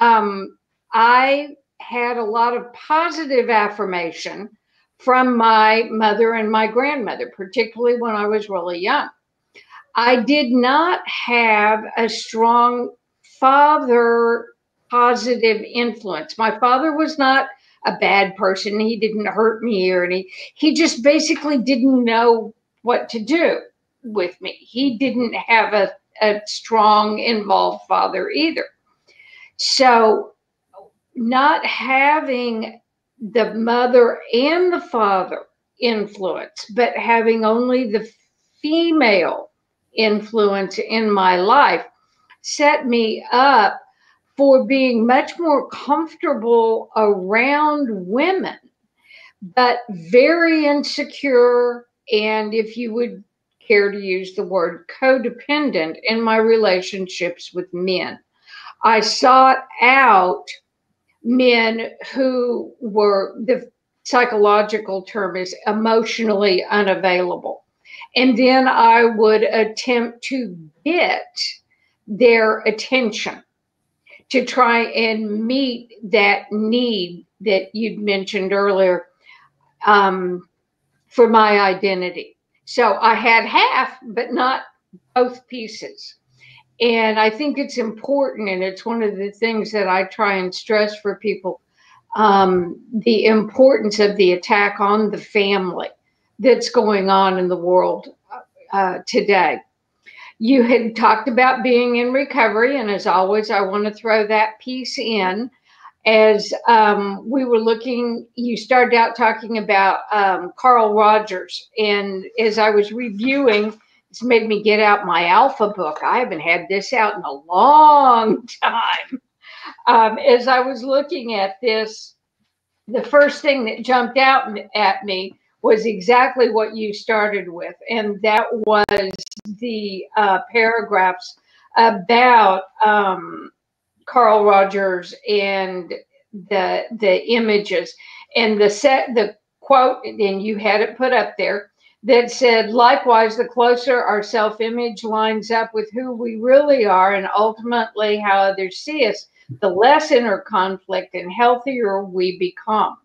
Um, I had a lot of positive affirmation from my mother and my grandmother, particularly when I was really young. I did not have a strong father positive influence. My father was not a bad person. He didn't hurt me or any. He just basically didn't know what to do with me. He didn't have a, a strong, involved father either. So, not having the mother and the father influence, but having only the female influence in my life set me up for being much more comfortable around women, but very insecure. And if you would care to use the word codependent in my relationships with men. I sought out men who were the psychological term is emotionally unavailable. And then I would attempt to get their attention to try and meet that need that you'd mentioned earlier um, for my identity. So I had half, but not both pieces. And I think it's important, and it's one of the things that I try and stress for people um, the importance of the attack on the family that's going on in the world uh, today. You had talked about being in recovery, and as always, I want to throw that piece in. As um, we were looking, you started out talking about um, Carl Rogers, and as I was reviewing, it's made me get out my Alpha book. I haven't had this out in a long time. Um, as I was looking at this, the first thing that jumped out at me was exactly what you started with, and that was the uh, paragraphs about um, Carl Rogers and the the images and the set the quote, and you had it put up there that said, likewise, the closer our self image lines up with who we really are and ultimately how others see us, the less inner conflict and healthier we become.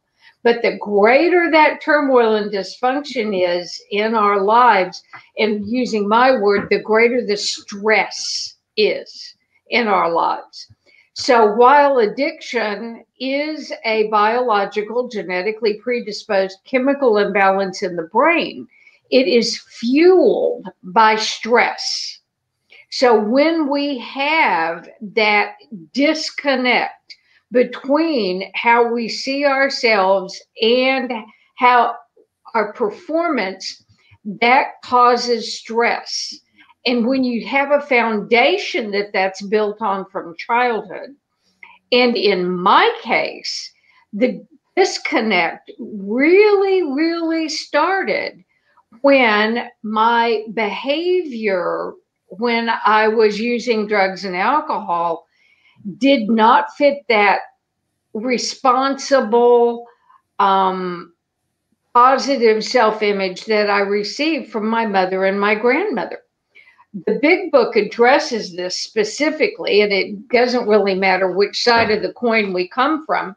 But the greater that turmoil and dysfunction is in our lives, and using my word, the greater the stress is in our lives. So while addiction is a biological, genetically predisposed chemical imbalance in the brain, it is fueled by stress. So when we have that disconnect between how we see ourselves and how our performance, that causes stress. And when you have a foundation that that's built on from childhood, and in my case, the disconnect really, really started when my behavior when I was using drugs and alcohol did not fit that responsible, um, positive self image that I received from my mother and my grandmother. The big book addresses this specifically, and it doesn't really matter which side of the coin we come from.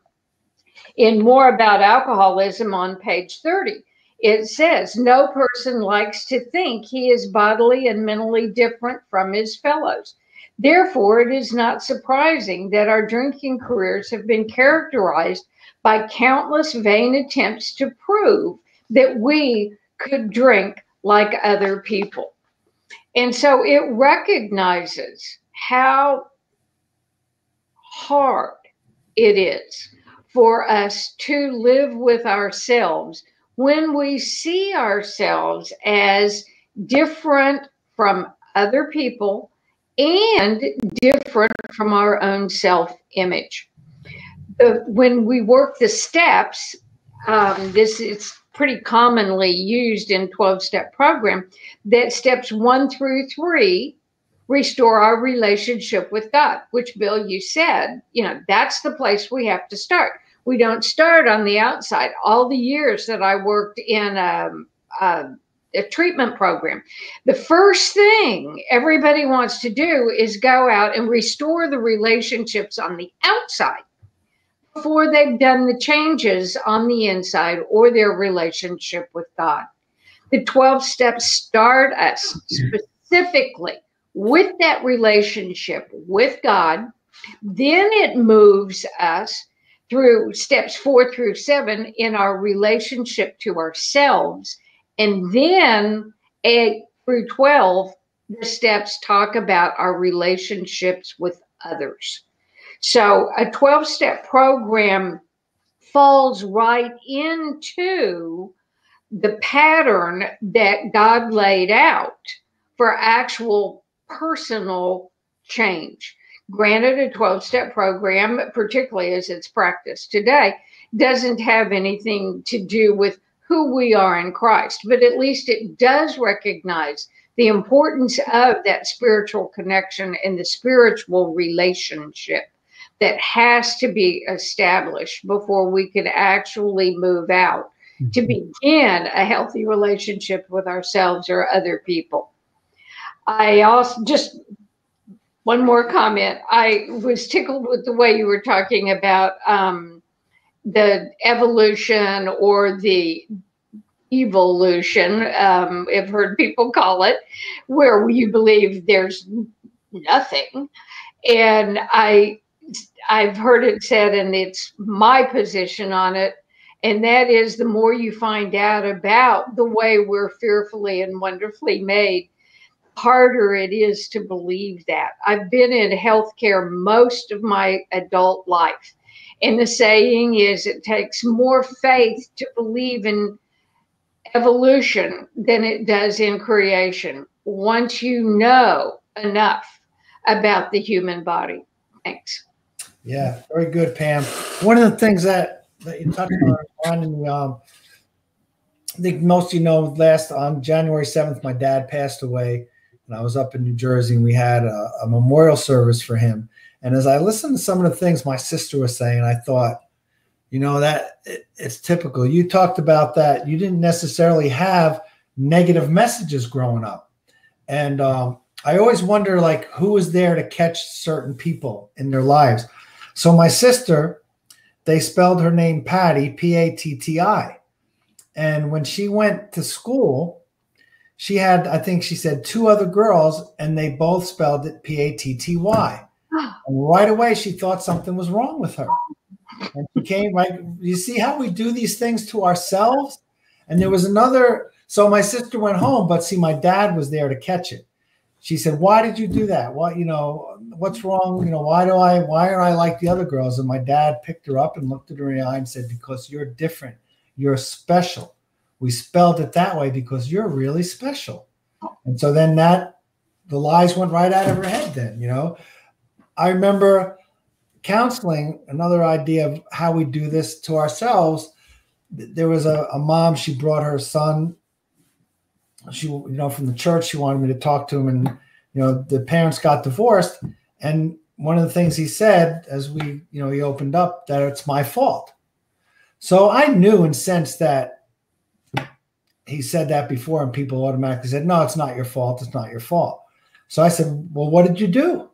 In more about alcoholism on page 30, it says, No person likes to think he is bodily and mentally different from his fellows. Therefore, it is not surprising that our drinking careers have been characterized by countless vain attempts to prove that we could drink like other people. And so it recognizes how hard it is for us to live with ourselves when we see ourselves as different from other people and different from our own self image. When we work the steps, um, this is pretty commonly used in 12 step program that steps one through three restore our relationship with God, which Bill, you said, you know, that's the place we have to start we don't start on the outside. All the years that I worked in a, um, a, a treatment program, the first thing everybody wants to do is go out and restore the relationships on the outside before they've done the changes on the inside or their relationship with God. The 12 steps start us specifically with that relationship with God. Then it moves us through steps four through seven in our relationship to ourselves. And then eight through 12, the steps talk about our relationships with others. So a 12 step program falls right into the pattern that God laid out for actual personal change. Granted, a 12 step program, particularly as it's practiced today, doesn't have anything to do with who we are in Christ, but at least it does recognize the importance of that spiritual connection and the spiritual relationship that has to be established before we can actually move out to mm-hmm. begin a healthy relationship with ourselves or other people. I also just one more comment. I was tickled with the way you were talking about um, the evolution or the evolution, um, I've heard people call it, where you believe there's nothing. And I, I've heard it said, and it's my position on it, and that is the more you find out about the way we're fearfully and wonderfully made, harder it is to believe that. I've been in healthcare most of my adult life. And the saying is it takes more faith to believe in evolution than it does in creation once you know enough about the human body. Thanks. Yeah, very good, Pam. One of the things that, that you touched on, and um, I think most you know, last on January 7th, my dad passed away and I was up in New Jersey and we had a, a memorial service for him. And as I listened to some of the things my sister was saying, I thought, you know, that it, it's typical. You talked about that. You didn't necessarily have negative messages growing up. And um, I always wonder, like, who was there to catch certain people in their lives. So my sister, they spelled her name Patty, P A T T I. And when she went to school, she had, I think she said two other girls, and they both spelled it P A T T Y. And right away, she thought something was wrong with her. And she came right. You see how we do these things to ourselves? And there was another. So my sister went home, but see, my dad was there to catch it. She said, "Why did you do that? What you know? What's wrong? You know, why do I? Why are I like the other girls?" And my dad picked her up and looked at her in the eye and said, "Because you're different. You're special." we spelled it that way because you're really special. And so then that the lies went right out of her head then, you know. I remember counseling, another idea of how we do this to ourselves. There was a, a mom, she brought her son, she you know, from the church, she wanted me to talk to him, and you know, the parents got divorced. And one of the things he said as we, you know, he opened up that it's my fault. So I knew and sensed that he said that before, and people automatically said, "No, it's not your fault. It's not your fault." So I said, "Well, what did you do?"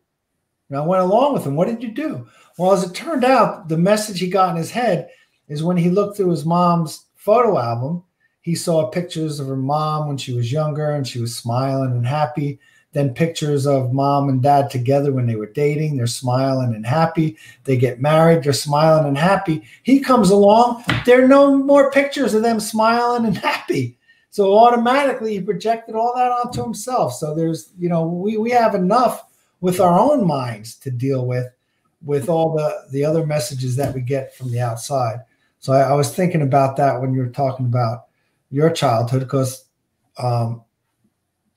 And I went along with him. What did you do? Well, as it turned out, the message he got in his head is when he looked through his mom's photo album, he saw pictures of her mom when she was younger and she was smiling and happy. Then pictures of mom and dad together when they were dating. They're smiling and happy. They get married. They're smiling and happy. He comes along. There are no more pictures of them smiling and happy. So automatically he projected all that onto himself. So there's, you know, we, we have enough with our own minds to deal with, with all the, the other messages that we get from the outside. So I, I was thinking about that when you were talking about your childhood, because, um,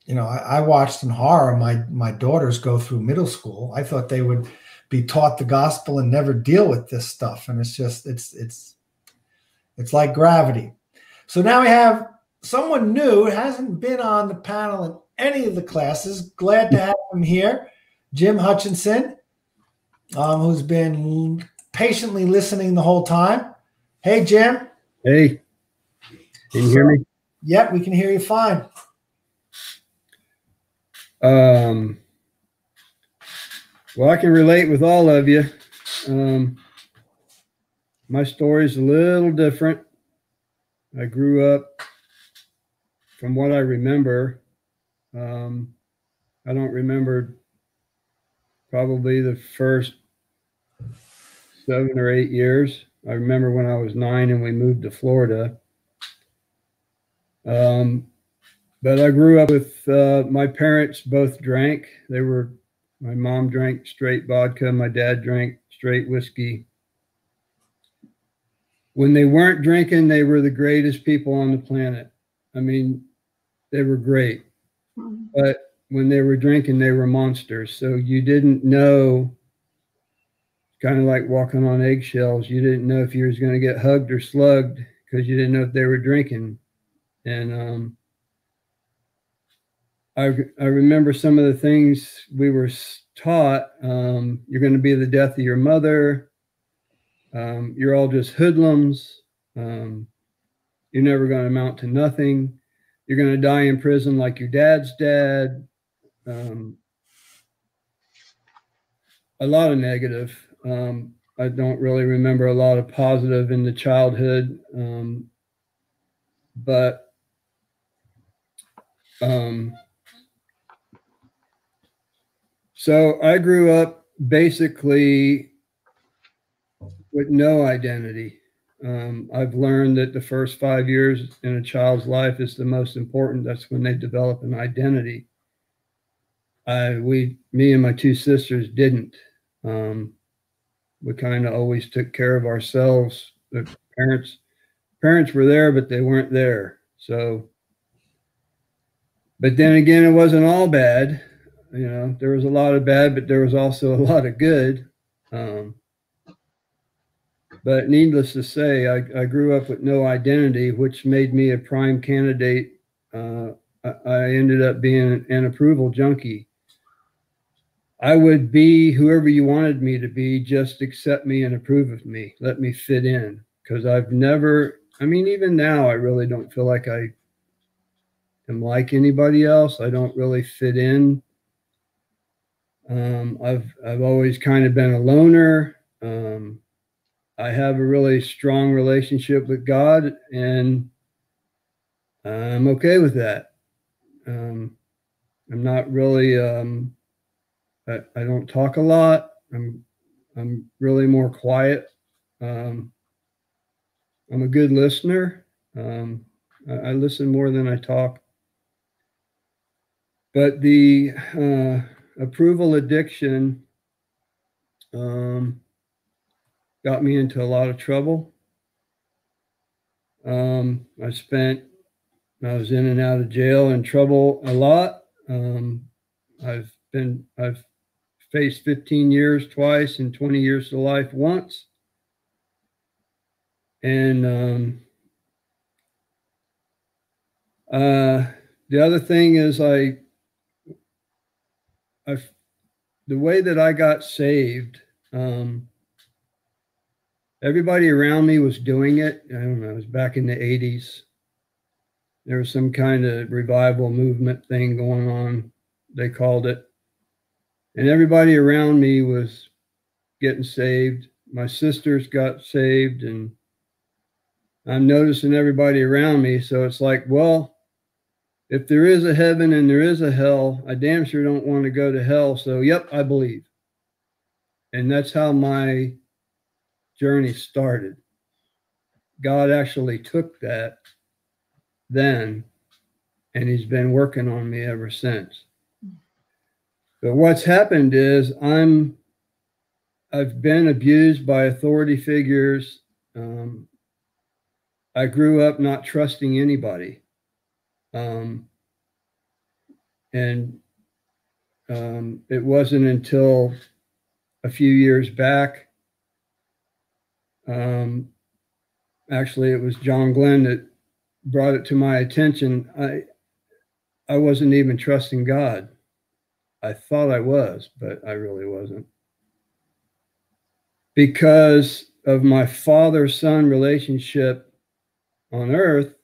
you know, I, I watched in horror my, my daughters go through middle school. I thought they would be taught the gospel and never deal with this stuff. And it's just, it's, it's, it's like gravity. So now we have someone new hasn't been on the panel in any of the classes. Glad to have him here, Jim Hutchinson, um, who's been patiently listening the whole time. Hey, Jim. Hey, can you hear me? Yep, we can hear you fine. Um, well, I can relate with all of you. Um, my story is a little different. I grew up from what I remember, um, I don't remember probably the first seven or eight years. I remember when I was nine and we moved to Florida. Um, but I grew up with uh, my parents both drank. They were, my mom drank straight vodka, my dad drank straight whiskey. When they weren't drinking, they were the greatest people on the planet. I mean, they were great. Mm-hmm. But when they were drinking, they were monsters. So you didn't know, kind of like walking on eggshells. You didn't know if you was going to get hugged or slugged because you didn't know if they were drinking. And um, I, I remember some of the things we were taught. Um, you're going to be the death of your mother. Um, you're all just hoodlums. Um, you're never going to amount to nothing. You're going to die in prison like your dad's dad. Um, a lot of negative. Um, I don't really remember a lot of positive in the childhood, um, but um, so I grew up basically with no identity. Um, I've learned that the first five years in a child's life is the most important. That's when they develop an identity. I, we, me and my two sisters didn't. Um, we kind of always took care of ourselves. The parents, parents were there, but they weren't there. So, but then again, it wasn't all bad. You know, there was a lot of bad, but there was also a lot of good. Um, but needless to say, I, I, grew up with no identity, which made me a prime candidate. Uh, I, I, ended up being an approval junkie. I would be whoever you wanted me to be, just accept me and approve of me. Let me fit in. Because I've never, I mean, even now, I really don't feel like I am like anybody else. I don't really fit in. Um, I've I've always kind of been a loner. Um, I have a really strong relationship with God, and I'm okay with that. Um, I'm not really. Um, I, I, don't talk a lot. I'm. I'm really more quiet. Um, I'm a good listener. Um, I, I, listen more than I talk. But the uh, approval addiction. Um, got me into a lot of trouble. Um, I spent, I was in and out of jail and trouble a lot. Um, I've been, I've faced 15 years twice and 20 years to life once. And um, uh, the other thing is, I, I, the way that I got saved, um, everybody around me was doing it. I don't know, it was back in the 80s. There was some kind of revival movement thing going on, they called it. And everybody around me was getting saved. My sisters got saved, and I'm noticing everybody around me. So it's like, well, if there is a heaven and there is a hell, I damn sure don't want to go to hell. So, yep, I believe. And that's how my journey started. God actually took that then, and He's been working on me ever since. But what's happened is I'm I've been abused by authority figures. Um, I grew up not trusting anybody. Um, and um, it wasn't until a few years back um, actually, it was John Glenn that brought it to my attention. I I wasn't even trusting God. I thought I was, but I really wasn't. Because of my father son relationship on earth,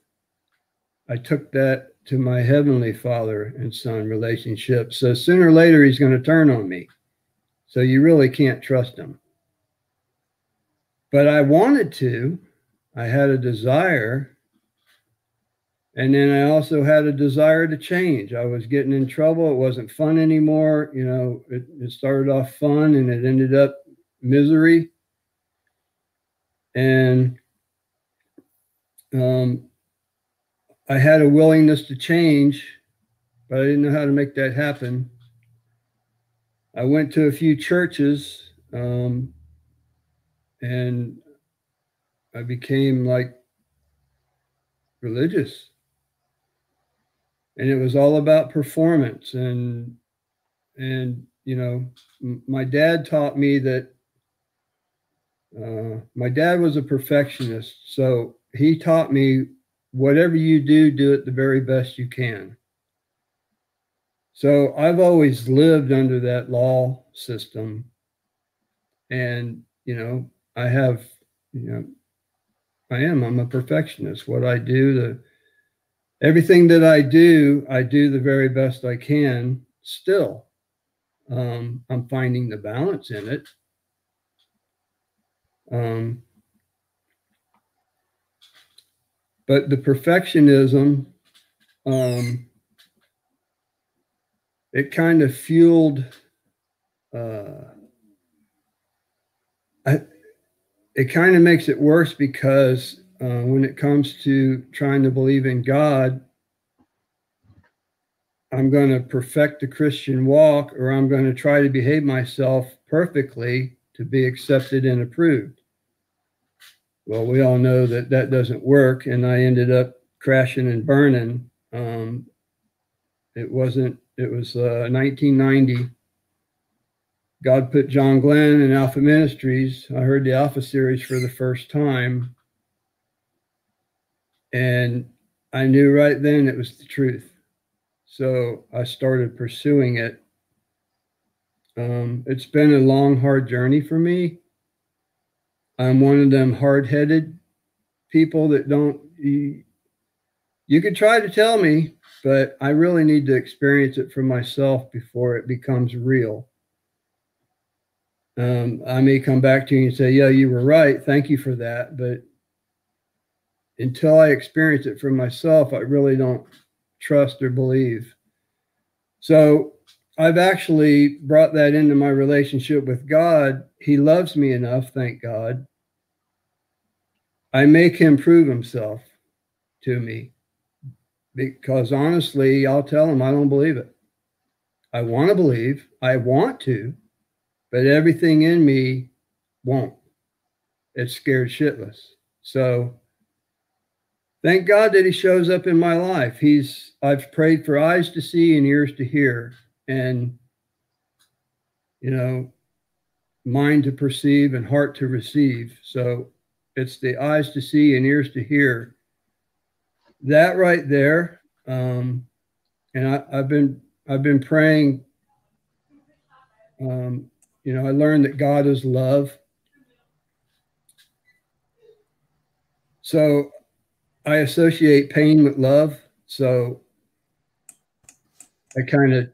I took that to my heavenly father and son relationship. So sooner or later, he's going to turn on me. So you really can't trust him but I wanted to. I had a desire. And then I also had a desire to change. I was getting in trouble. It wasn't fun anymore. You know, it, it started off fun and it ended up misery. And um, I had a willingness to change, but I didn't know how to make that happen. I went to a few churches. Um, and I became like religious. And it was all about performance and and you know my dad taught me that uh, my dad was a perfectionist so he taught me whatever you do do it the very best you can So I've always lived under that law system. And, you know, I have, you know, I am, I'm a perfectionist. What I do, the everything that I do, I do the very best I can still. Um, I'm finding the balance in it. Um, but the perfectionism, um, it kind of fueled uh, I, it kind of makes it worse because uh, when it comes to trying to believe in God, I'm going to perfect the Christian walk or I'm going to try to behave myself perfectly to be accepted and approved. Well, we all know that that doesn't work, and I ended up crashing and burning. Um, it wasn't, it was uh, 1990. God put John Glenn in Alpha Ministries. I heard the Alpha series for the first time. And I knew right then it was the truth. So I started pursuing it. Um, it's been a long, hard journey for me. I'm one of them hard headed people that don't, you, you could try to tell me, but I really need to experience it for myself before it becomes real. Um, I may come back to you and say, Yeah, you were right. Thank you for that. But until I experience it for myself, I really don't trust or believe. So I've actually brought that into my relationship with God. He loves me enough, thank God. I make him prove himself to me because honestly, I'll tell him I don't believe it. I want to believe, I want to, but everything in me won't. It's scared shitless. So thank God that he shows up in my life. He's I've prayed for eyes to see and ears to hear and you know mind to perceive and heart to receive. So it's the eyes to see and ears to hear. That right there, um, and I, have been I've been praying. Um, you know, I learned that God is love. So I associate pain with love. So I kind of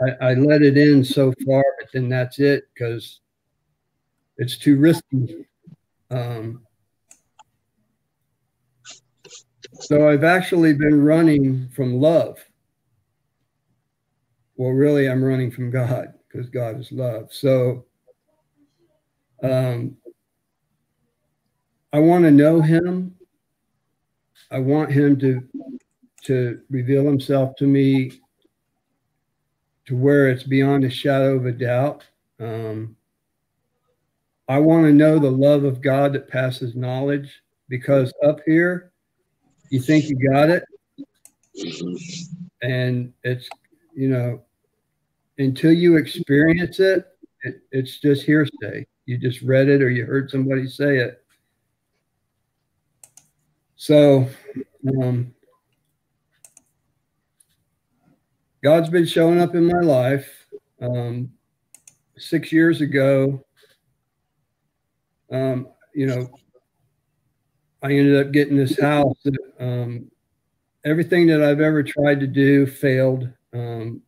I, I, let it in so far, but then that's it because it's too risky. Um, so I've actually been running from love. Well, really, I'm running from God because God is love. So um, I want to know Him I want him to to reveal himself to me to where it's beyond a shadow of a doubt. Um, I want to know the love of God that passes knowledge because up here, you think you got it. And it's, you know, until you experience it, it it's just hearsay. You just read it or you heard somebody say it. So, um, God's been showing up in my life. Um, six years ago, um, you know, I ended up getting this house. That, um, everything that I've ever tried to do failed. Um,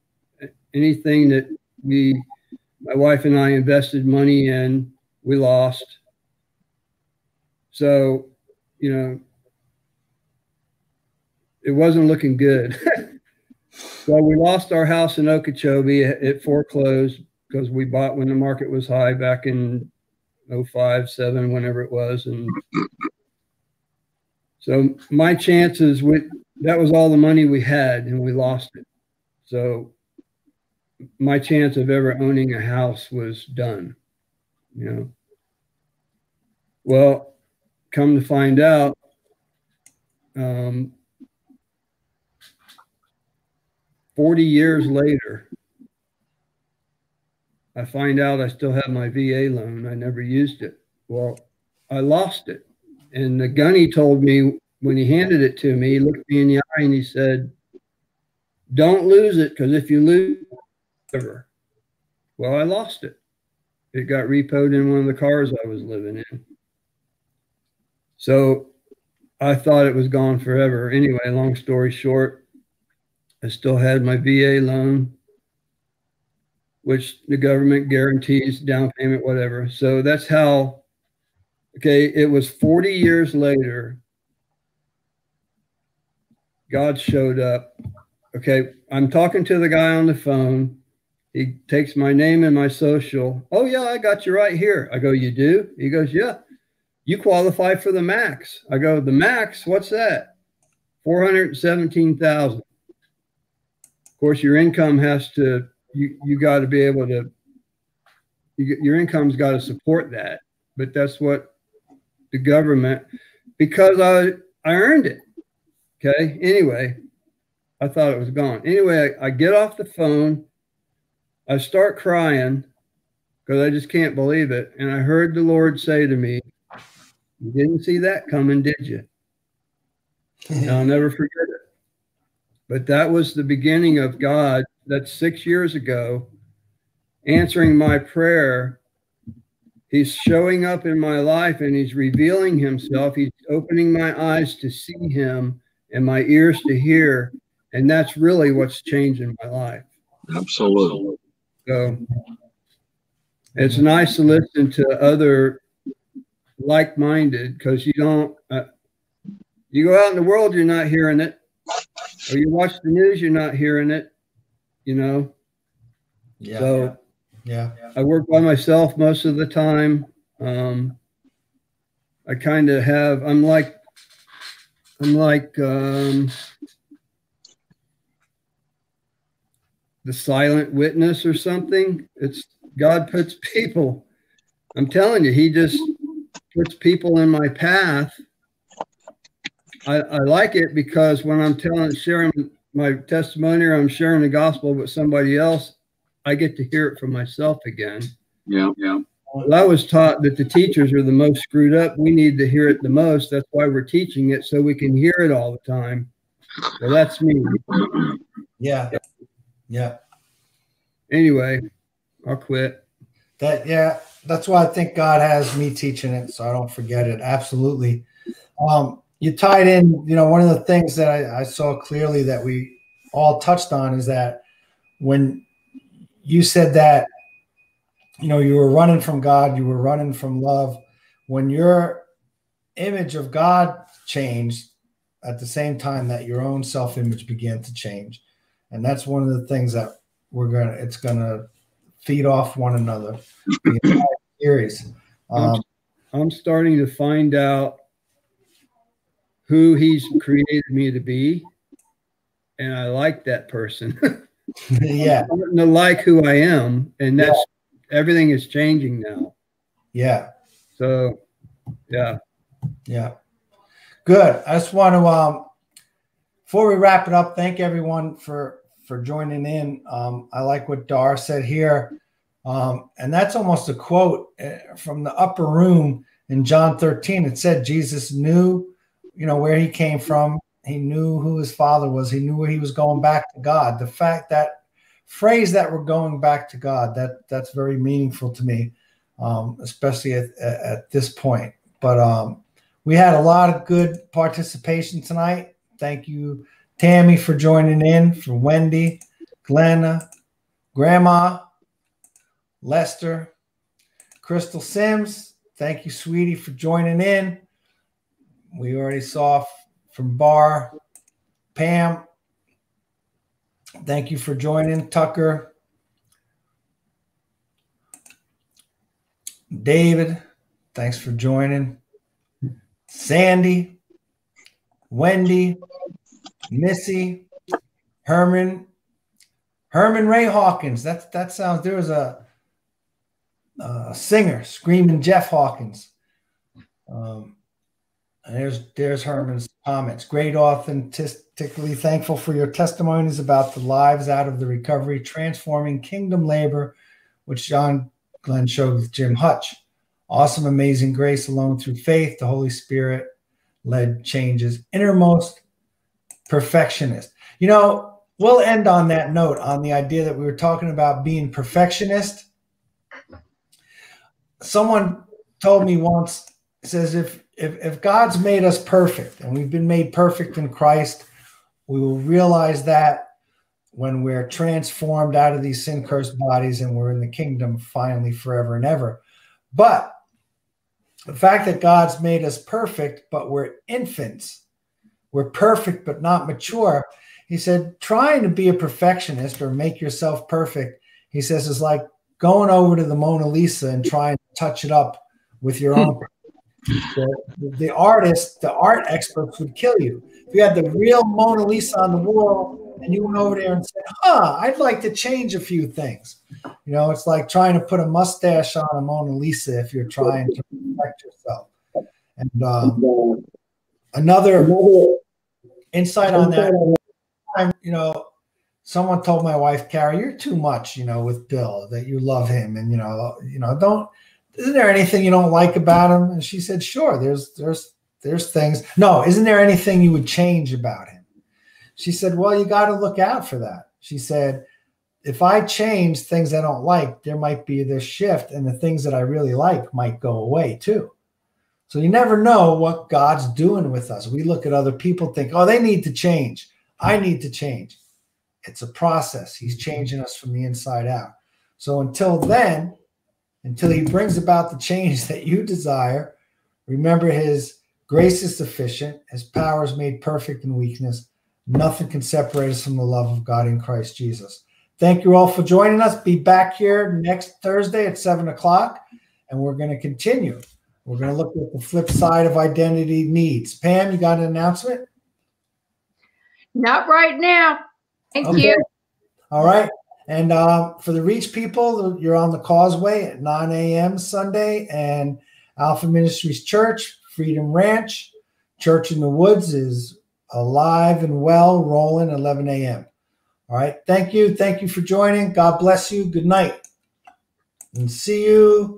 anything that we, my wife and I invested money in, we lost. So, you know, it wasn't looking good. so we lost our house in Okeechobee. It foreclosed because we bought when the market was high back in 05, 7, whenever it was. And so my chances with that was all the money we had and we lost it. So my chance of ever owning a house was done, you know. Well, come to find out, um, 40 years later, I find out I still have my VA loan. I never used it. Well, I lost it. And the gunny told me when he handed it to me, he looked me in the eye and he said, don't lose it because if you lose it, well, I lost it. It got repoed in one of the cars I was living in. So I thought it was gone forever. Anyway, long story short, I still had my VA loan, which the government guarantees down payment, whatever. So that's how, okay, it was 40 years later. God showed up. Okay, I'm talking to the guy on the phone. He takes my name and my social. Oh, yeah, I got you right here. I go, You do? He goes, Yeah you qualify for the max. I go, the max, what's that? 417,000. Of course, your income has to, you, you got to be able to, you, your income's got to support that. But that's what the government, because I, I earned it. Okay. Anyway, I thought it was gone. Anyway, I, I get off the phone. I start crying because I just can't believe it. And I heard the Lord say to me, you didn't see that coming, did you? I'll never forget. But that was the beginning of God. That's six years ago, answering my prayer. He's showing up in my life and he's revealing himself. He's opening my eyes to see him and my ears to hear. And that's really what's changing my life. Absolutely. So it's nice to listen to other like-minded because you don't uh, you go out in the world you're not hearing it or you watch the news you're not hearing it you know Yeah. so yeah. i work by myself most of the time um i kind of have i'm like i'm like um the silent witness or something it's god puts people i'm telling you he just puts people in my path. I, I like it because when I'm telling, sharing my testimony or I'm sharing the gospel with somebody else, I get to hear it for myself again. Yeah, yeah. Well, I was taught that the teachers are the most screwed up. We need to hear it the most. That's why we're teaching it so we can hear it all the time. Well, that's me. Yeah. Yeah. Anyway, I'll quit. That yeah, that's why I think God has me teaching it, so I don't forget it. Absolutely. Um, you tied in, you know, one of the things that I, I saw clearly that we all touched on is that when you said that, you know, you were running from God, you were running from love. When your image of God changed at the same time that your own self-image began to change. And that's one of the things that we're gonna it's gonna feed off one another. The series. Um, I'm starting to find out who he's created me to be, and I like that person. yeah, I'm to like who I am, and that's everything is changing now. yeah, So, yeah, yeah. Good. I just want to um before we wrap it up, thank everyone for for joining in. Um, I like what Dar said here. Um, and that's almost a quote uh, from the upper room in John 13. It said Jesus knew, you know, where he came from. He knew who his father was. He knew where he was going back to God. The fact that phrase that we're going back to God, that that's very meaningful to me, um, especially at, at, this point. But um, we had a lot of good participation tonight. Thank you, Tammy, for joining in, for Wendy, Glenna, Grandma, Lester, Crystal Sims. Thank you, sweetie, for joining in. We already saw from Bar, Pam. Thank you for joining, Tucker. David, thanks for joining. Sandy, Wendy, Missy, Herman, Herman Ray Hawkins. That's that sounds. There was a uh, singer screaming Jeff Hawkins. Um, there's there's Herman's comments. Great authentically thankful for your testimonies about the lives out of the recovery, transforming kingdom labor, which John Glenn showed with Jim Hutch. Awesome, amazing grace alone through faith. The Holy Spirit led changes. Innermost perfectionist. You know, we'll end on that note on the idea that we were talking about being perfectionist. Someone told me once says if if if God's made us perfect and we've been made perfect in Christ, we will realize that when we're transformed out of these sin cursed bodies and we're in the kingdom finally forever and ever. But the fact that God's made us perfect, but we're infants, we're perfect but not mature. He said, trying to be a perfectionist or make yourself perfect, he says, is like going over to the Mona Lisa and trying to touch it up with your own. The, the artist, the art experts would kill you. If you had the real Mona Lisa on the wall, and you went over there and said, huh, I'd like to change a few things. You know, it's like trying to put a mustache on a Mona Lisa if you're trying to protect yourself. And um, another insight on that, you know, someone told my wife, Carrie, you're too much, you know, with Bill, that you love him. And, you know, you know, don't, isn't there anything you don't like about him? And she said, sure, there's, there's, there's things. No, isn't there anything you would change about him? She said, Well, you got to look out for that. She said, If I change things I don't like, there might be this shift, and the things that I really like might go away too. So you never know what God's doing with us. We look at other people, think, Oh, they need to change. I need to change. It's a process. He's changing us from the inside out. So until then, until he brings about the change that you desire, remember his grace is sufficient, his power is made perfect in weakness. Nothing can separate us from the love of God in Christ Jesus. Thank you all for joining us. Be back here next Thursday at seven o'clock, and we're going to continue. We're going to look at the flip side of identity needs. Pam, you got an announcement? Not right now. Thank okay. you. All right. And uh, for the Reach people, you're on the causeway at 9 a.m. Sunday, and Alpha Ministries Church, Freedom Ranch, Church in the Woods is alive and well, rolling 11 a.m. All right. Thank you. Thank you for joining. God bless you. Good night. And see you